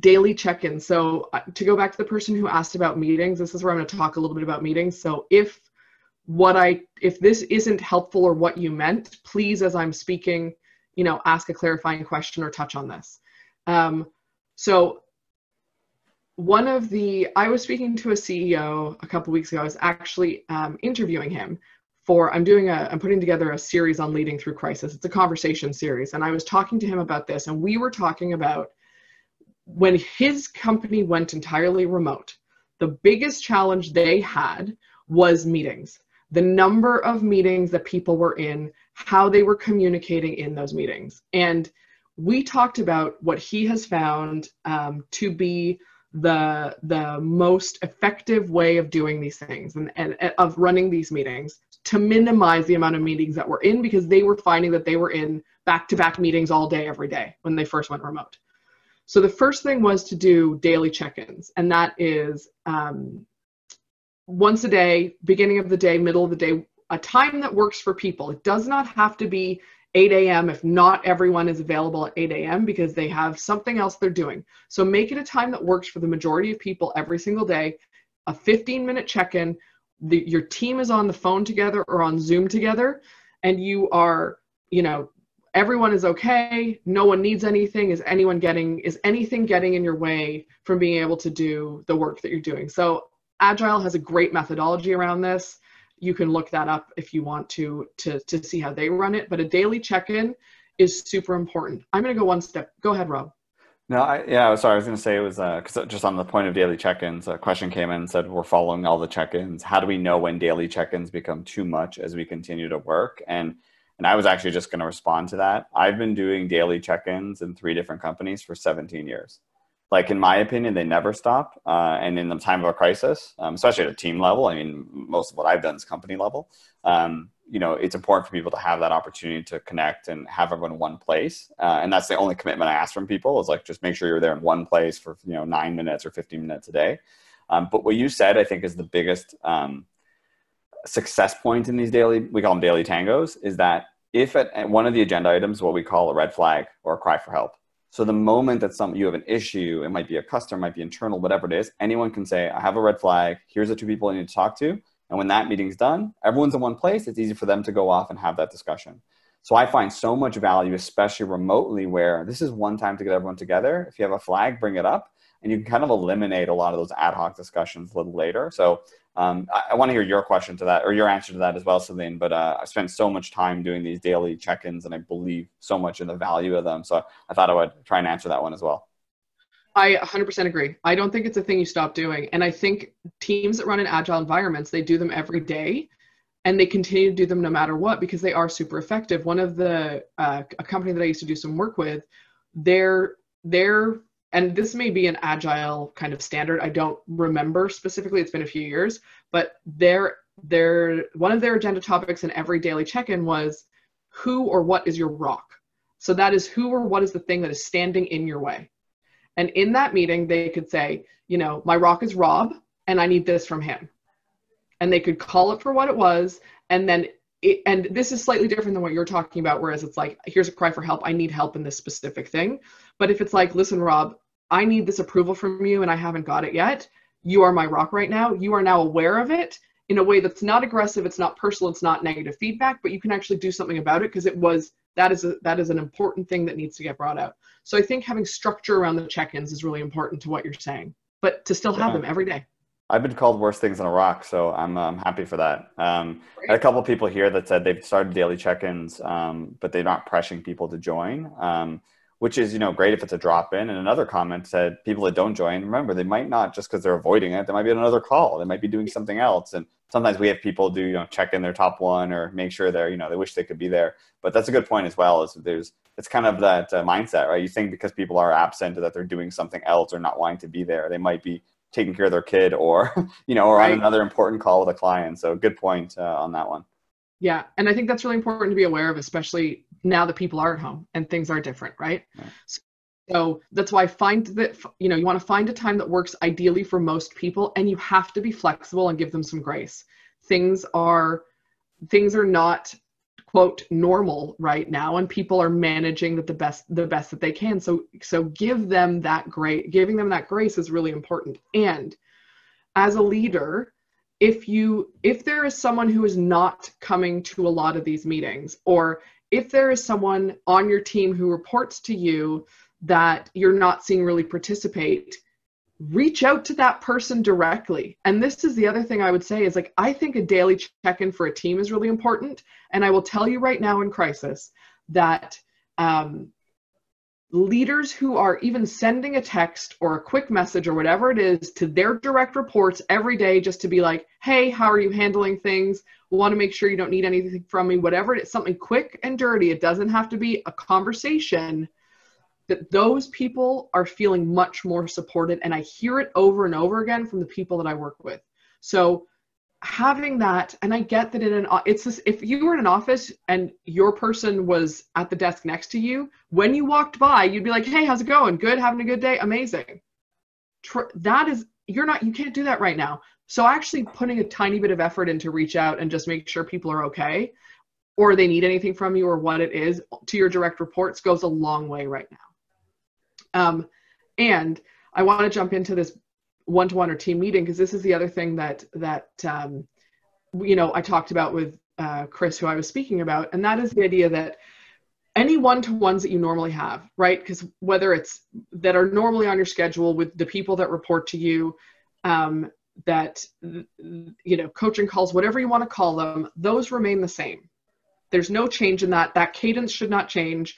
daily check-in So uh, to go back to the person who asked about meetings, this is where I'm going to talk a little bit about meetings. So if what I if this isn't helpful or what you meant, please, as I'm speaking, you know, ask a clarifying question or touch on this. Um, so one of the I was speaking to a CEO a couple weeks ago. I was actually um, interviewing him for I'm doing a I'm putting together a series on leading through crisis. It's a conversation series, and I was talking to him about this, and we were talking about when his company went entirely remote. The biggest challenge they had was meetings the number of meetings that people were in, how they were communicating in those meetings. And we talked about what he has found um, to be the the most effective way of doing these things and, and, and, of running these meetings to minimize the amount of meetings that we're in because they were finding that they were in back-to-back meetings all day every day when they first went remote so the first thing was to do daily check-ins and that is um, once a day, beginning of the day, middle of the day, a time that works for people. It does not have to be 8 a.m. if not everyone is available at 8 a.m. because they have something else they're doing. So make it a time that works for the majority of people every single day. A 15 minute check in. Your team is on the phone together or on Zoom together, and you are, you know, everyone is okay. No one needs anything. Is anyone getting, is anything getting in your way from being able to do the work that you're doing? So Agile has a great methodology around this. You can look that up if you want to to to see how they run it. But a daily check-in is super important. I'm going to go one step. Go ahead, Rob. No, I, yeah, sorry. I was going to say it was because uh, just on the point of daily check-ins, a question came in and said we're following all the check-ins. How do we know when daily check-ins become too much as we continue to work? And and I was actually just going to respond to that. I've been doing daily check-ins in three different companies for 17 years like in my opinion, they never stop. Uh, and in the time of a crisis, um, especially at a team level, I mean, most of what I've done is company level. Um, you know, it's important for people to have that opportunity to connect and have everyone in one place. Uh, and that's the only commitment I ask from people is like just make sure you're there in one place for you know nine minutes or 15 minutes a day. Um, but what you said, I think, is the biggest um, success point in these daily we call them daily tangos is that if at one of the agenda items what we call a red flag or a cry for help so the moment that some you have an issue, it might be a customer, might be internal, whatever it is, anyone can say, I have a red flag, here's the two people I need to talk to. And when that meeting's done, everyone's in one place, it's easy for them to go off and have that discussion. So I find so much value, especially remotely, where this is one time to get everyone together. If you have a flag, bring it up, and you can kind of eliminate a lot of those ad hoc discussions a little later. So um, I, I want to hear your question to that or your answer to that as well, Celine. But uh, I spent so much time doing these daily check-ins, and I believe so much in the value of them. So I thought I would try and answer that one as well. I 100% agree. I don't think it's a thing you stop doing, and I think teams that run in agile environments they do them every day, and they continue to do them no matter what because they are super effective. One of the uh, a company that I used to do some work with, their their and this may be an agile kind of standard i don't remember specifically it's been a few years but their their one of their agenda topics in every daily check-in was who or what is your rock so that is who or what is the thing that is standing in your way and in that meeting they could say you know my rock is rob and i need this from him. And they could call it for what it was and then it, and this is slightly different than what you're talking about whereas it's like here's a cry for help. I need help in this specific thing. But if it's like listen rob i need this approval from you and i haven't got it yet. You are my rock right now. You are now aware of it in a way that's not aggressive it's not personal it's not negative feedback but you can actually do something about it because it was that is a, that is an important thing that needs to get brought out so i think having structure around the check-ins is really important to what you're saying but to still have yeah. them every day I've been called worse things in Iraq, so I'm um, happy for that. Um, I had a couple people here that said they've started daily check-ins, um, but they're not pressuring people to join, um, which is you know great if it's a drop-in. And another comment said people that don't join, remember they might not just because they're avoiding it. They might be on another call. They might be doing something else. And sometimes we have people do you know check in their top one or make sure they're you know they wish they could be there. But that's a good point as well. Is there's it's kind of that uh, mindset, right? You think because people are absent or that they're doing something else or not wanting to be there, they might be taking care of their kid or you know or right. on another important call with a client so good point uh, on that one Yeah, and I think that's really important to be aware of, especially now that people are at home and things are different, right? Yeah. So, so that's why find that you know you want to find a time that works ideally for most people, and you have to be flexible and give them some grace. Things are things are not quote normal right now and people are managing the, the best the best that they can so so give them that great giving them that grace is really important and as a leader if you if there is someone who is not coming to a lot of these meetings or if there is someone on your team who reports to you that you're not seeing really participate reach out to that person directly. And this is the other thing i would say is like i think a daily check-in for a team is really important. And i will tell you right now in crisis that um, leaders who are even sending a text or a quick message or whatever it is to their direct reports every day just to be like hey how are you handling things want to make sure you don't need anything from me whatever it is something quick and dirty it doesn't have to be a conversation that those people are feeling much more supported and i hear it over and over again from the people that i work with. So having that and i get that in an it's this if you were in an office and your person was at the desk next to you when you walked by you'd be like hey how's it going? Good? Having a good day? Amazing. That is you're not you can't do that right now so actually putting a tiny bit of effort in to reach out and just make sure people are okay or they need anything from you or what it is to your direct reports goes a long way right now um, and I want to jump into this one-to-one or team meeting because this is the other thing that that um, you know I talked about with uh, Chris, who I was speaking about, and that is the idea that any one-to-ones that you normally have, right? Because whether it's that are normally on your schedule with the people that report to you, um, that you know, coaching calls, whatever you want to call them, those remain the same. There's no change in that. That cadence should not change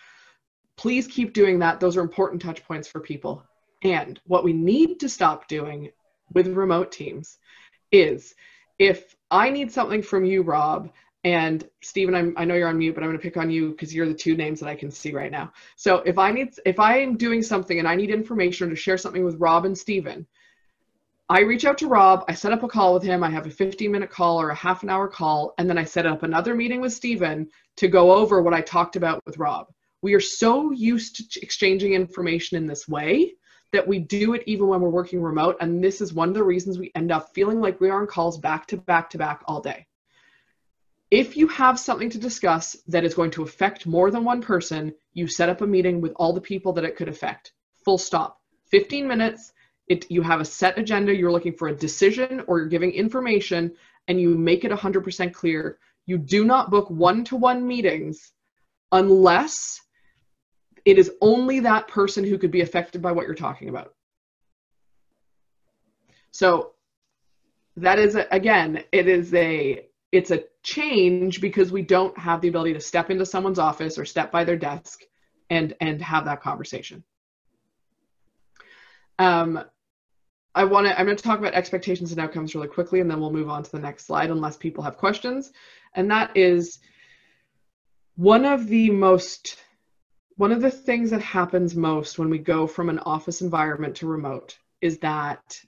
please keep doing that. Those are important touch points for people. And what we need to stop doing with remote teams is if I need something from you, Rob, and Stephen, I'm, I know you're on mute, but I'm going to pick on you because you're the two names that I can see right now. So if I need, if I am doing something and I need information to share something with Rob and Stephen, I reach out to Rob, I set up a call with him, I have a 15 minute call or a half an hour call, and then I set up another meeting with Stephen to go over what I talked about with Rob. We are so used to exchanging information in this way that we do it even when we're working remote. And this is one of the reasons we end up feeling like we are on calls back to back to back all day. If you have something to discuss that is going to affect more than one person, you set up a meeting with all the people that it could affect. Full stop. 15 minutes. It, you have a set agenda. You're looking for a decision or you're giving information and you make it 100% clear. You do not book one to one meetings unless it is only that person who could be affected by what you're talking about. So that is a, again, it is a it's a change because we don't have the ability to step into someone's office or step by their desk and and have that conversation. Um, I want to. I'm going to talk about expectations and outcomes really quickly, and then we'll move on to the next slide unless people have questions. And that is one of the most one of the things that happens most when we go from an office environment to remote is that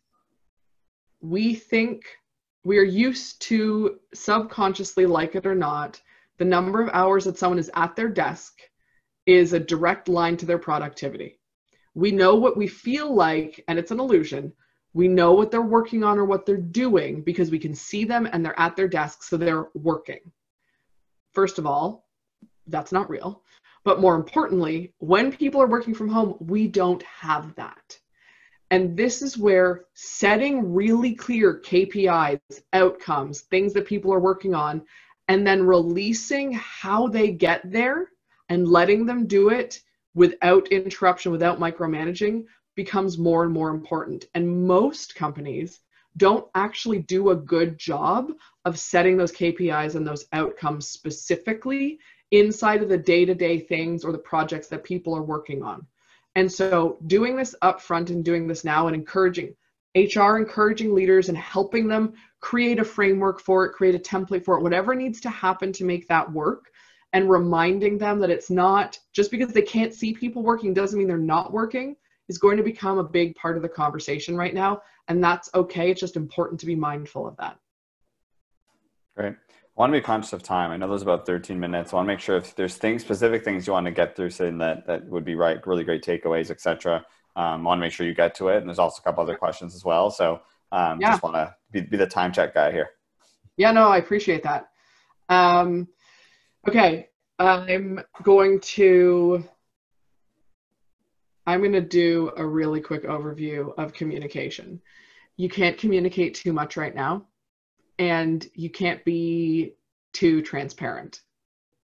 we think we are used to subconsciously, like it or not, the number of hours that someone is at their desk is a direct line to their productivity. We know what we feel like, and it's an illusion. We know what they're working on or what they're doing because we can see them and they're at their desk, so they're working. First of all, that's not real. But more importantly, when people are working from home, we don't have that. And this is where setting really clear KPIs, outcomes, things that people are working on, and then releasing how they get there and letting them do it without interruption, without micromanaging, becomes more and more important. And most companies don't actually do a good job of setting those KPIs and those outcomes specifically inside of the day-to-day things or the projects that people are working on. And so doing this upfront and doing this now and encouraging HR encouraging leaders and helping them create a framework for it, create a template for it, whatever needs to happen to make that work and reminding them that it's not just because they can't see people working doesn't mean they're not working is going to become a big part of the conversation right now and that's okay it's just important to be mindful of that Great. I want to be conscious of time. I know there's about 13 minutes. I want to make sure if there's things, specific things you want to get through, saying that that would be right, really great takeaways, etc. Um, I want to make sure you get to it. And there's also a couple other questions as well. So um, yeah. just want to be, be the time check guy here. Yeah, no, I appreciate that. Um, okay, I'm going to I'm going to do a really quick overview of communication. You can't communicate too much right now, and you can't be too transparent.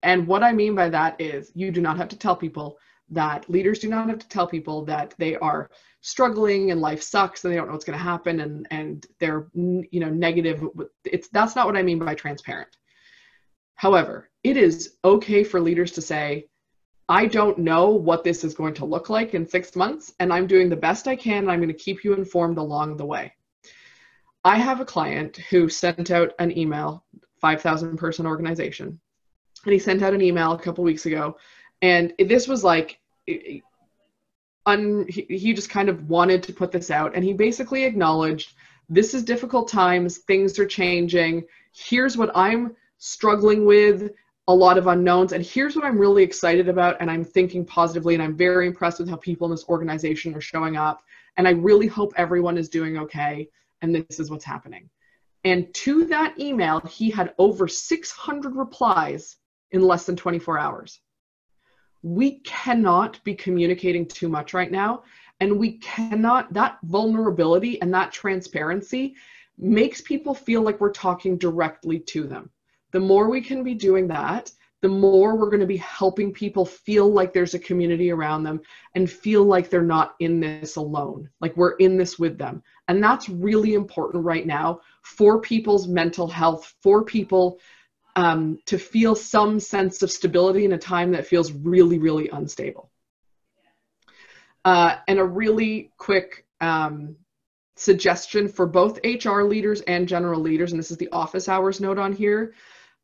And what I mean by that is you do not have to tell people that leaders do not have to tell people that they are struggling and life sucks and they don't know what's going to happen and and they're you know negative it's that's not what i mean by transparent however it is okay for leaders to say I don't know what this is going to look like in six months, and I'm doing the best I can, and I'm going to keep you informed along the way. I have a client who sent out an email, 5,000 person organization, and he sent out an email a couple weeks ago, and this was like, un, he just kind of wanted to put this out, and he basically acknowledged this is difficult times, things are changing. Here's what I'm struggling with a lot of unknowns. And here's what I'm really excited about, and I'm thinking positively, and I'm very impressed with how people in this organization are showing up. And I really hope everyone is doing okay, and this is what's happening. And to that email, he had over 600 replies in less than 24 hours. We cannot be communicating too much right now. And we cannot, that vulnerability and that transparency makes people feel like we're talking directly to them the more we can be doing that, the more we're going to be helping people feel like there's a community around them and feel like they're not in this alone, like we're in this with them. And that's really important right now for people's mental health, for people um, to feel some sense of stability in a time that feels really, really unstable. Uh, and a really quick um, suggestion for both HR leaders and general leaders, and this is the office hours note on here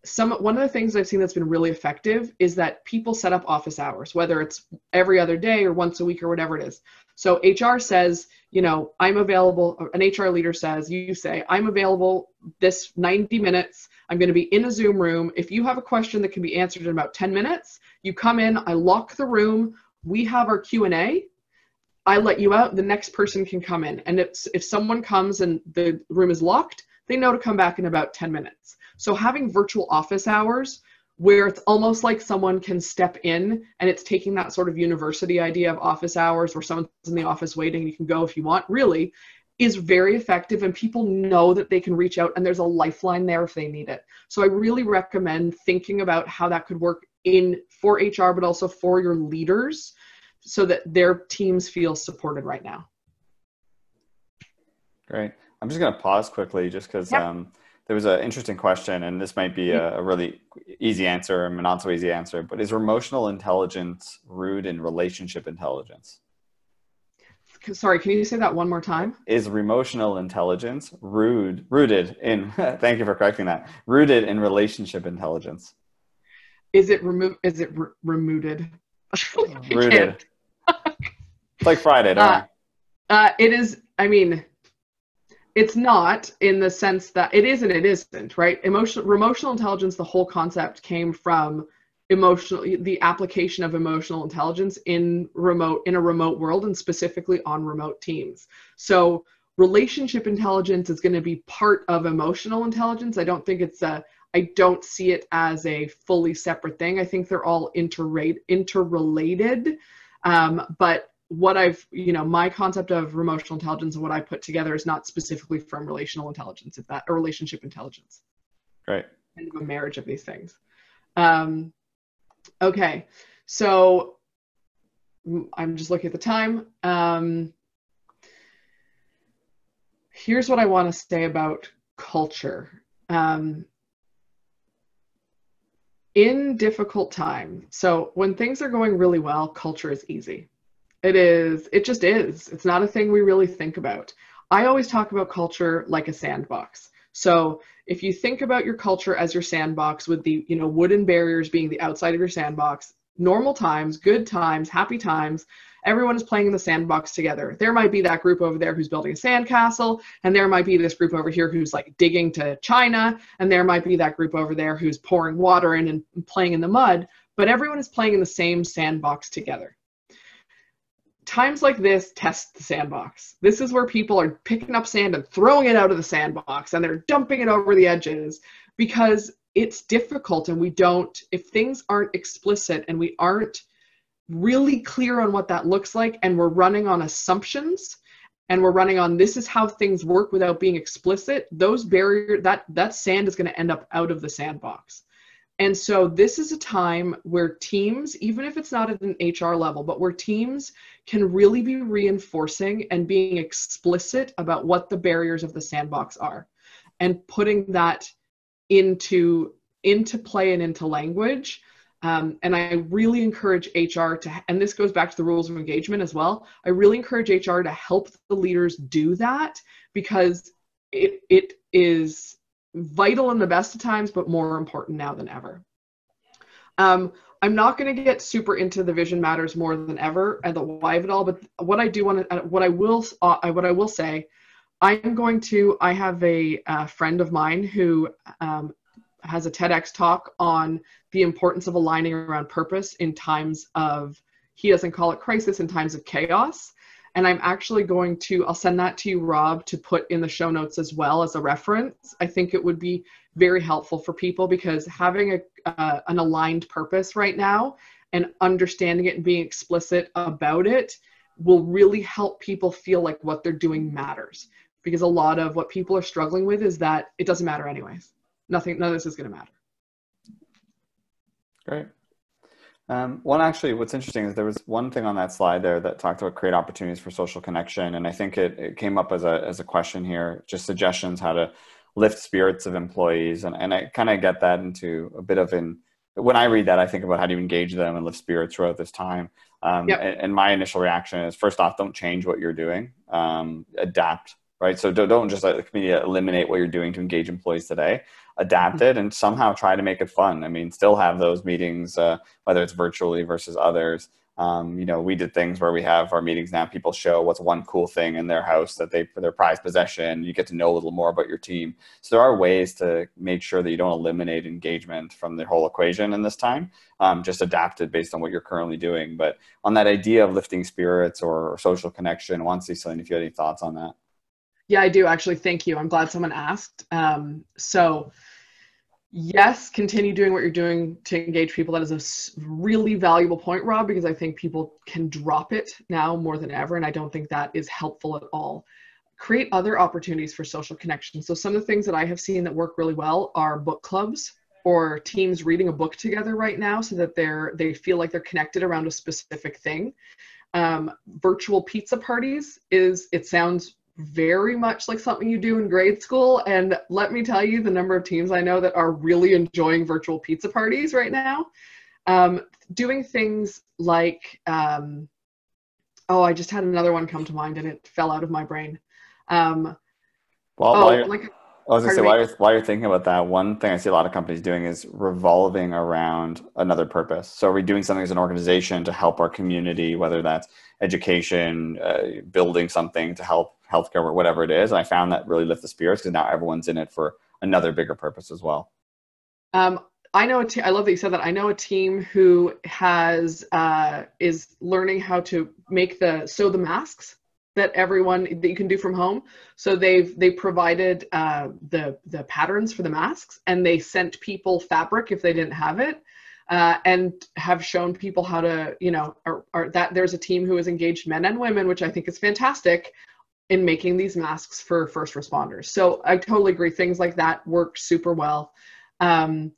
some one of the things I've seen that's been really effective is that people set up office hours, whether it's every other day or once a week or whatever it is. So HR says, you know, I'm available. An HR leader says, you say, I'm available this 90 minutes. I'm going to be in a Zoom room. If you have a question that can be answered in about 10 minutes, you come in. I lock the room. We have our Q and A. I let you out. The next person can come in. And if if someone comes and the room is locked, they know to come back in about 10 minutes. So having virtual office hours where it's almost like someone can step in and it's taking that sort of university idea of office hours where someone's in the office waiting you can go if you want really is very effective and people know that they can reach out and there's a lifeline there if they need it. So i really recommend thinking about how that could work in for hr but also for your leaders so that their teams feel supported right now. Great i'm just going to pause quickly just because um, there was an interesting question, and this might be a, a really easy answer and not so easy answer, but is emotional intelligence rooted in relationship intelligence? Sorry, can you say that one more time? Is emotional intelligence rude, rooted in, thank you for correcting that, rooted in relationship intelligence? Is it removed? Is it re- rooted. it's like Friday, don't uh, uh, it is, I mean, it's not in the sense that it is and it isn't right? Emotional emotional intelligence the whole concept came from emotional the application of emotional intelligence in remote in a remote world and specifically on remote teams. So relationship intelligence is going to be part of emotional intelligence. I don't think it's a i don't see it as a fully separate thing. I think they're all interrelated interrelated. Um, but what I've, you know, my concept of emotional intelligence and what I put together is not specifically from relational intelligence, if that, or relationship intelligence. Right. Kind of a marriage of these things. Um, okay, so I'm just looking at the time. Um, here's what I want to say about culture. Um, in difficult time, so when things are going really well, culture is easy it is. It just is. It's not a thing we really think about. I always talk about culture like a sandbox. So if you think about your culture as your sandbox with the, you know, wooden barriers being the outside of your sandbox, normal times, good times, happy times, everyone is playing in the sandbox together. There might be that group over there who's building a sandcastle, and there might be this group over here who's like digging to China, and there might be that group over there who's pouring water in and playing in the mud, but everyone is playing in the same sandbox together. Times like this test the sandbox. This is where people are picking up sand and throwing it out of the sandbox and they're dumping it over the edges because it's difficult and we don't, if things aren't explicit and we aren't really clear on what that looks like and we're running on assumptions and we're running on this is how things work without being explicit those barrier that that sand is going to end up out of the sandbox and so this is a time where teams even if it's not at an hr level but where teams can really be reinforcing and being explicit about what the barriers of the sandbox are and putting that into into play and into language um, and I really encourage HR to, and this goes back to the rules of engagement as well. I really encourage HR to help the leaders do that because it, it is vital in the best of times, but more important now than ever. Um, I'm not going to get super into the vision matters more than ever and the why of it all, but what I do want to, uh, what I will, uh, what I will say, I'm going to, I have a, friend of mine who um, has a TEDx talk on the importance of aligning around purpose in times of, he doesn't call it crisis, in times of chaos. And I'm actually going to, I'll send that to you, Rob, to put in the show notes as well as a reference. I think it would be very helpful for people because having a, uh, an aligned purpose right now and understanding it and being explicit about it will really help people feel like what they're doing matters. Because a lot of what people are struggling with is that it doesn't matter anyways nothing, none of this is going to matter. Great. Um, one actually, what's interesting is there was one thing on that slide there that talked about create opportunities for social connection, and I think it, it came up as a as a question here, just suggestions how to lift spirits of employees, and and I kind of get that into a bit of an when I read that, I think about how do you engage them and lift spirits throughout this time. Um, yep. and, and, my initial reaction is first off, don't change what you're doing, um, adapt right? So don't, don't just let the community eliminate what you're doing to engage employees today. Adapt mm-hmm. it and somehow try to make it fun. I mean, still have those meetings, uh, whether it's virtually versus others. Um, you know, we did things where we have our meetings now. People show what's one cool thing in their house that they their prized possession. You get to know a little more about your team. So there are ways to make sure that you don't eliminate engagement from the whole equation in this time. Um, just adapt it based on what you're currently doing. But on that idea of lifting spirits or, social connection, I want to see Celine if you had any thoughts on that. Yeah, I do actually. Thank you. I'm glad someone asked. Um, so, yes, continue doing what you're doing to engage people. That is a really valuable point, Rob, because I think people can drop it now more than ever, and I don't think that is helpful at all. Create other opportunities for social connection. So, some of the things that I have seen that work really well are book clubs or teams reading a book together right now, so that they're they feel like they're connected around a specific thing. Um, virtual pizza parties is it sounds very much like something you do in grade school. And let me tell you, the number of teams I know that are really enjoying virtual pizza parties right now. Um, doing things like, um, oh, I just had another one come to mind and it fell out of my brain. Um, well, oh, like, I was gonna say while you're, while you're thinking about that, one thing I see a lot of companies doing is revolving around another purpose. So are we doing something as an organization to help our community, whether that's education, uh, building something to help healthcare or whatever it is. And I found that really lift the spirits because now everyone's in it for another bigger purpose as well. Um, I know a te- I love that you said that. I know a team who has uh, is learning how to make the sew the masks that everyone that you can do from home. So they've they provided uh, the the patterns for the masks and they sent people fabric if they didn't have it. Uh, and have shown people how to, you know, or that there's a team who has engaged men and women, which I think is fantastic, in making these masks for first responders. So I totally agree. Things like that work super well. Um,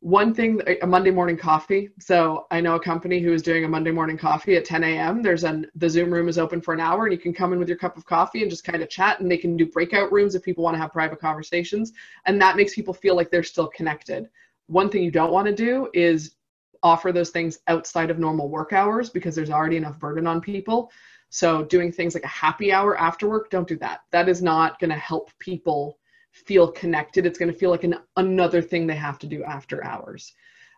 one thing, a Monday morning coffee. So I know a company who is doing a Monday morning coffee at 10 a.m. There's an the Zoom room is open for an hour, and you can come in with your cup of coffee and just kind of chat. And they can do breakout rooms if people want to have private conversations, and that makes people feel like they're still connected. One thing you don't want to do is offer those things outside of normal work hours because there's already enough burden on people. So doing things like a happy hour after work, don't do that. That is not going to help people feel connected. It's going to feel like an, another thing they have to do after hours.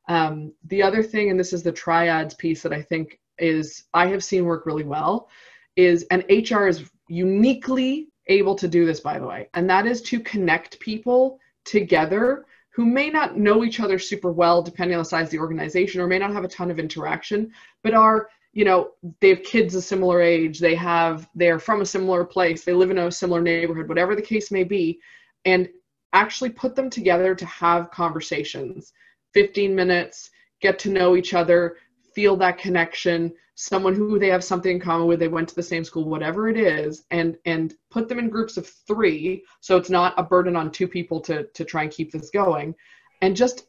Um, the other thing, and this is the triads piece that I think is I have seen work really well, is and HR is uniquely able to do this, by the way, and that is to connect people together who may not know each other super well, depending on the size of the organization, or may not have a ton of interaction, but are you know they have kids a similar age they have they're from a similar place they live in a similar neighborhood whatever the case may be and actually put them together to have conversations. 15 minutes get to know each other feel that connection someone who they have something in common with they went to the same school whatever it is and and put them in groups of three so it's not a burden on two people to to try and keep this going and just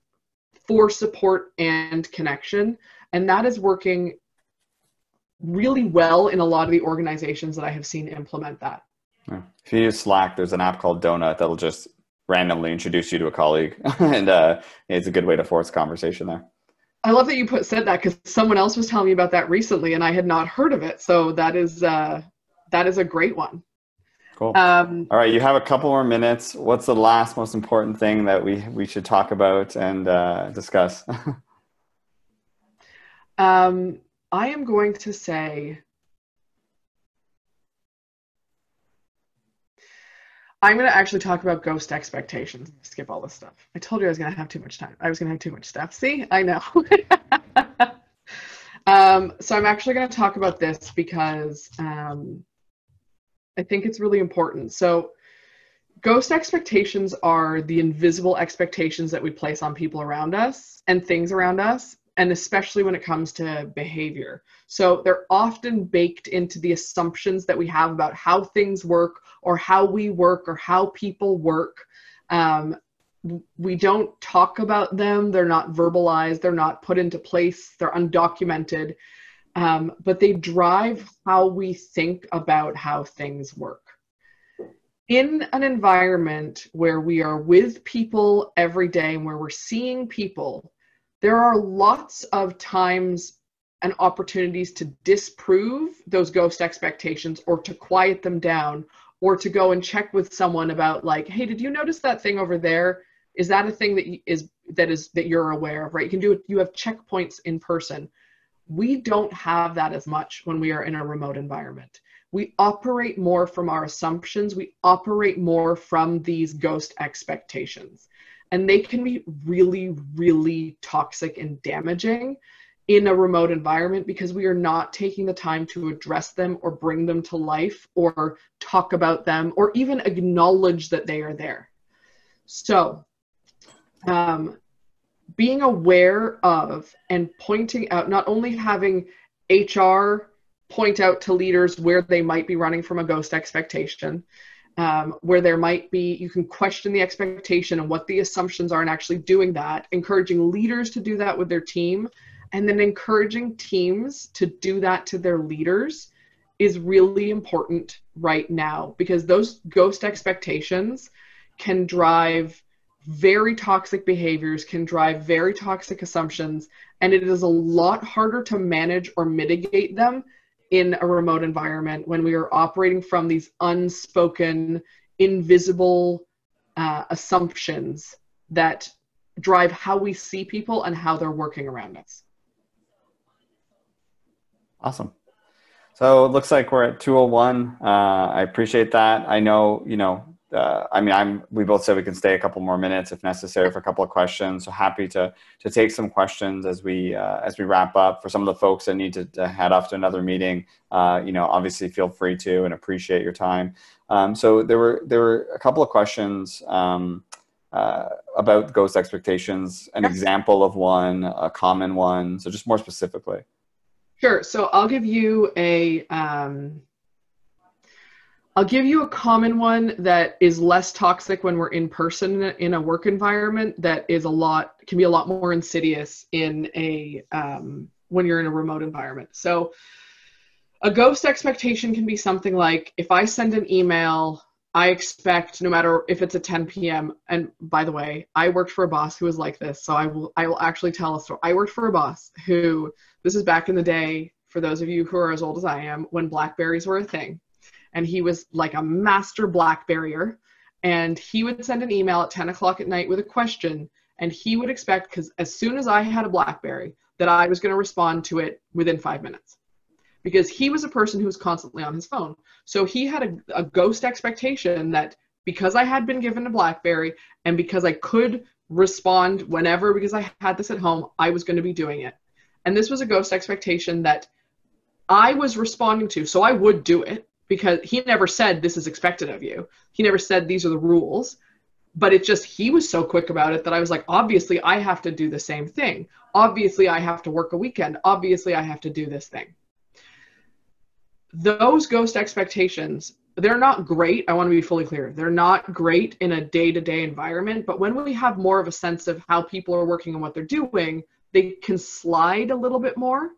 for support and connection and that is working really well in a lot of the organizations that I have seen implement that. If you use Slack, there's an app called Donut that'll just randomly introduce you to a colleague, and uh, it's a good way to force conversation there. I love that you put said that because someone else was telling me about that recently, and I had not heard of it. So that is uh, that is a great one. Cool. Um, All right, you have a couple more minutes. What's the last most important thing that we we should talk about and uh, discuss? um, I am going to say I'm going to actually talk about ghost expectations. Skip all this stuff. I told you I was going to have too much time. I was going to have too much stuff. See, I know. um, so I'm actually going to talk about this because um, I think it's really important. So, ghost expectations are the invisible expectations that we place on people around us and things around us and especially when it comes to behavior. So they're often baked into the assumptions that we have about how things work or how we work or how people work. Um, we don't talk about them, they're not verbalized, they're not put into place, they're undocumented, um, but they drive how we think about how things work. In an environment where we are with people every day and where we're seeing people, there are lots of times and opportunities to disprove those ghost expectations or to quiet them down or to go and check with someone about like hey did you notice that thing over there? Is that a thing that is that is that you're aware of? Right? You can do it you have checkpoints in person. We don't have that as much when we are in a remote environment. We operate more from our assumptions. We operate more from these ghost expectations and they can be really really toxic and damaging in a remote environment because we are not taking the time to address them or bring them to life or talk about them or even acknowledge that they are there. So um, being aware of and pointing out not only having hr point out to leaders where they might be running from a ghost expectation um, where there might be you can question the expectation and what the assumptions are and actually doing that encouraging leaders to do that with their team and then encouraging teams to do that to their leaders is really important right now because those ghost expectations can drive very toxic behaviors can drive very toxic assumptions and it is a lot harder to manage or mitigate them in a remote environment when we are operating from these unspoken, invisible uh, assumptions that drive how we see people and how they're working around us. Awesome. So it looks like we're at 201. Uh, I appreciate that. I know, you know, uh, I mean, I'm. We both said we can stay a couple more minutes if necessary for a couple of questions. So happy to to take some questions as we uh, as we wrap up. For some of the folks that need to, to head off to another meeting, uh, you know, obviously feel free to and appreciate your time. Um, so there were there were a couple of questions um, uh, about ghost expectations. An example of one, a common one. So just more specifically. Sure. So I'll give you a. Um I'll give you a common one that is less toxic when we're in person in a work environment that is a lot can be a lot more insidious in a um, when you're in a remote environment. So a ghost expectation can be something like if I send an email, I expect no matter if it's at 10 p.m. And by the way, I worked for a boss who was like this, so I will I will actually tell a story. I worked for a boss who this is back in the day for those of you who are as old as I am when Blackberries were a thing and he was like a master blackberryer and he would send an email at 10 o'clock at night with a question And he would expect, because as soon as I had a Blackberry, that I was going to respond to it within five minutes. Because he was a person who was constantly on his phone. So he had a, a ghost expectation that because I had been given a Blackberry and because I could respond whenever, because I had this at home, I was going to be doing it. And this was a ghost expectation that I was responding to. So I would do it because he never said this is expected of you. He never said these are the rules. But it just, he was so quick about it that I was like, obviously, I have to do the same thing. Obviously, I have to work a weekend. Obviously, I have to do this thing. Those ghost expectations, they're not great. I want to be fully clear. They're not great in a day to day environment. But when we have more of a sense of how people are working and what they're doing, they can slide a little bit more.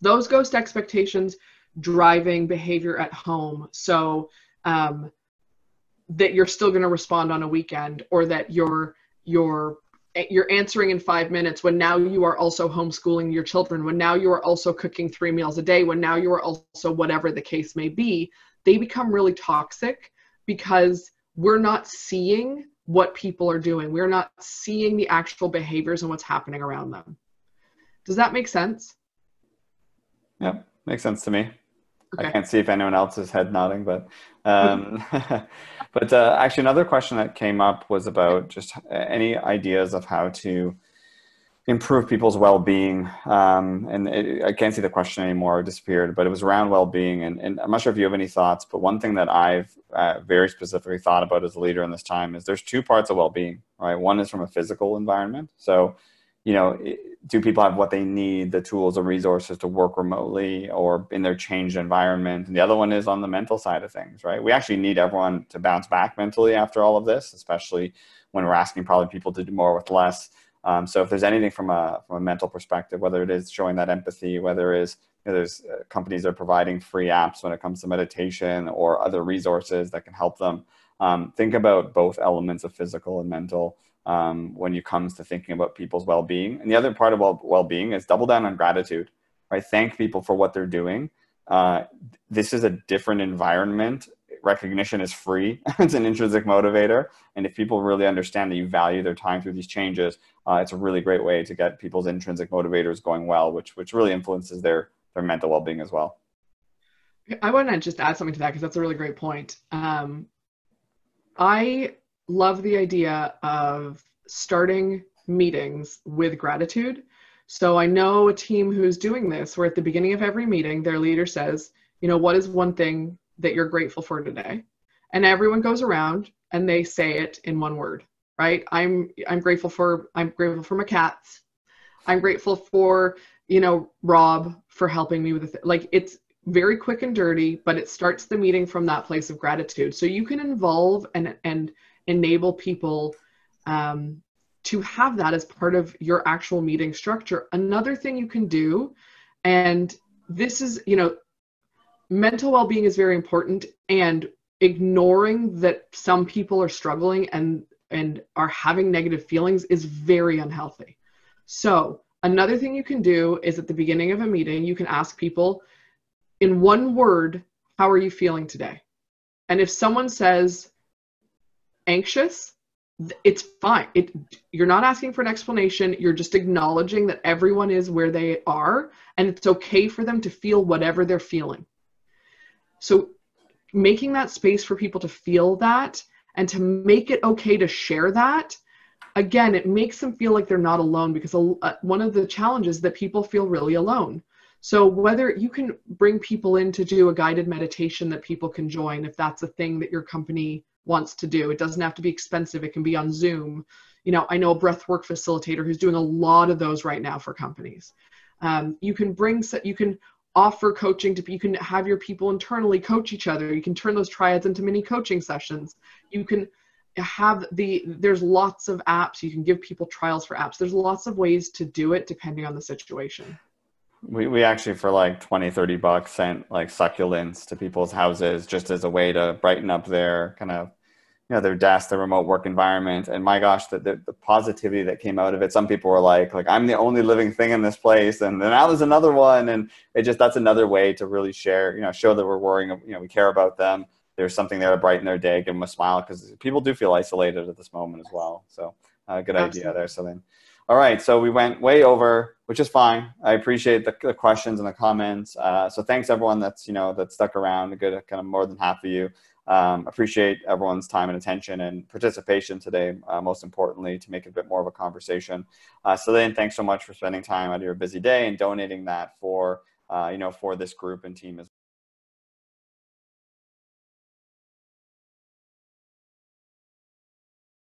Those ghost expectations driving behavior at home. So um, that you're still going to respond on a weekend, or that you're you're you're answering in five minutes when now you are also homeschooling your children when now you are also cooking three meals a day when now you are also whatever the case may be they become really toxic because we're not seeing what people are doing. We're not seeing the actual behaviors and what's happening around them. Does that make sense? Yeah makes sense to me Okay. I can't see if anyone else is head nodding, but um, but uh, actually another question that came up was about just any ideas of how to improve people's well-being. Um, and it, I can't see the question anymore; it disappeared. But it was around well-being, and, and I'm not sure if you have any thoughts. But one thing that I've uh, very specifically thought about as a leader in this time is there's two parts of well-being. Right, one is from a physical environment, so you know, do people have what they need, the tools and resources to work remotely or in their changed environment? And the other one is on the mental side of things, right? We actually need everyone to bounce back mentally after all of this, especially when we're asking probably people to do more with less. Um, so if there's anything from a from a mental perspective, whether it is showing that empathy, whether it is you know, there's uh, companies that are providing free apps when it comes to meditation or other resources that can help them. Um, think about both elements of physical and mental um, when it comes to thinking about people's well-being. And the other part of well-being is double down on gratitude, right? Thank people for what they're doing. Uh, this is a different environment. Recognition is free. it's an intrinsic motivator. And if people really understand that you value their time through these changes, uh, it's a really great way to get people's intrinsic motivators going well, which which really influences their their mental well-being as well. I want to just add something to that because that's a really great point. Um, I love the idea of starting meetings with gratitude. So I know a team who's doing this where at the beginning of every meeting, their leader says, you know, what is one thing that you're grateful for today? And everyone goes around and they say it in one word, right? I'm I'm grateful for I'm grateful for my cats. I'm grateful for, you know, Rob for helping me with the th- like it's very quick and dirty, but it starts the meeting from that place of gratitude. So you can involve and and enable people um, to have that as part of your actual meeting structure. Another thing you can do, and this is, you know, mental well being is very important, and ignoring that some people are struggling and and are having negative feelings is very unhealthy. So, another thing you can do is at the beginning of a meeting, you can ask people in one word, how are you feeling today? And if someone says, anxious, it's fine. It you're not asking for an explanation. You're just acknowledging that everyone is where they are and it's okay for them to feel whatever they're feeling. So making that space for people to feel that and to make it okay to share that again it makes them feel like they're not alone because uh, one of the challenges that people feel really alone so whether you can bring people in to do a guided meditation that people can join if that's a thing that your company wants to do. It doesn't have to be expensive. It can be on Zoom. You know, I know a breathwork facilitator who's doing a lot of those right now for companies. Um, you can bring, you can offer coaching to, you can have your people internally coach each other. You can turn those triads into mini coaching sessions. You can have the, there's lots of apps. You can give people trials for apps. There's lots of ways to do it depending on the situation. We, we actually for like 20 30 bucks sent like succulents to people's houses just as a way to brighten up their kind of you know their desk their remote work environment and my gosh the, the, the, positivity that came out of it some people were like like i'm the only living thing in this place and then now there's another one and it just that's another way to really share you know show that we're worrying you know we care about them there's something there to brighten their day give them a smile because people do feel isolated at this moment as well so uh, good Absolutely. idea there, Céline. All right, so we went way over, which is fine. I appreciate the, the questions and the comments. Uh, so thanks everyone that's you know that stuck around. A good kind of more than half of you. Um, appreciate everyone's time and attention and participation today. Uh, most importantly, to make it a bit more of a conversation. Uh, Céline, thanks so much for spending time out of your busy day and donating that for uh, you know for this group and team as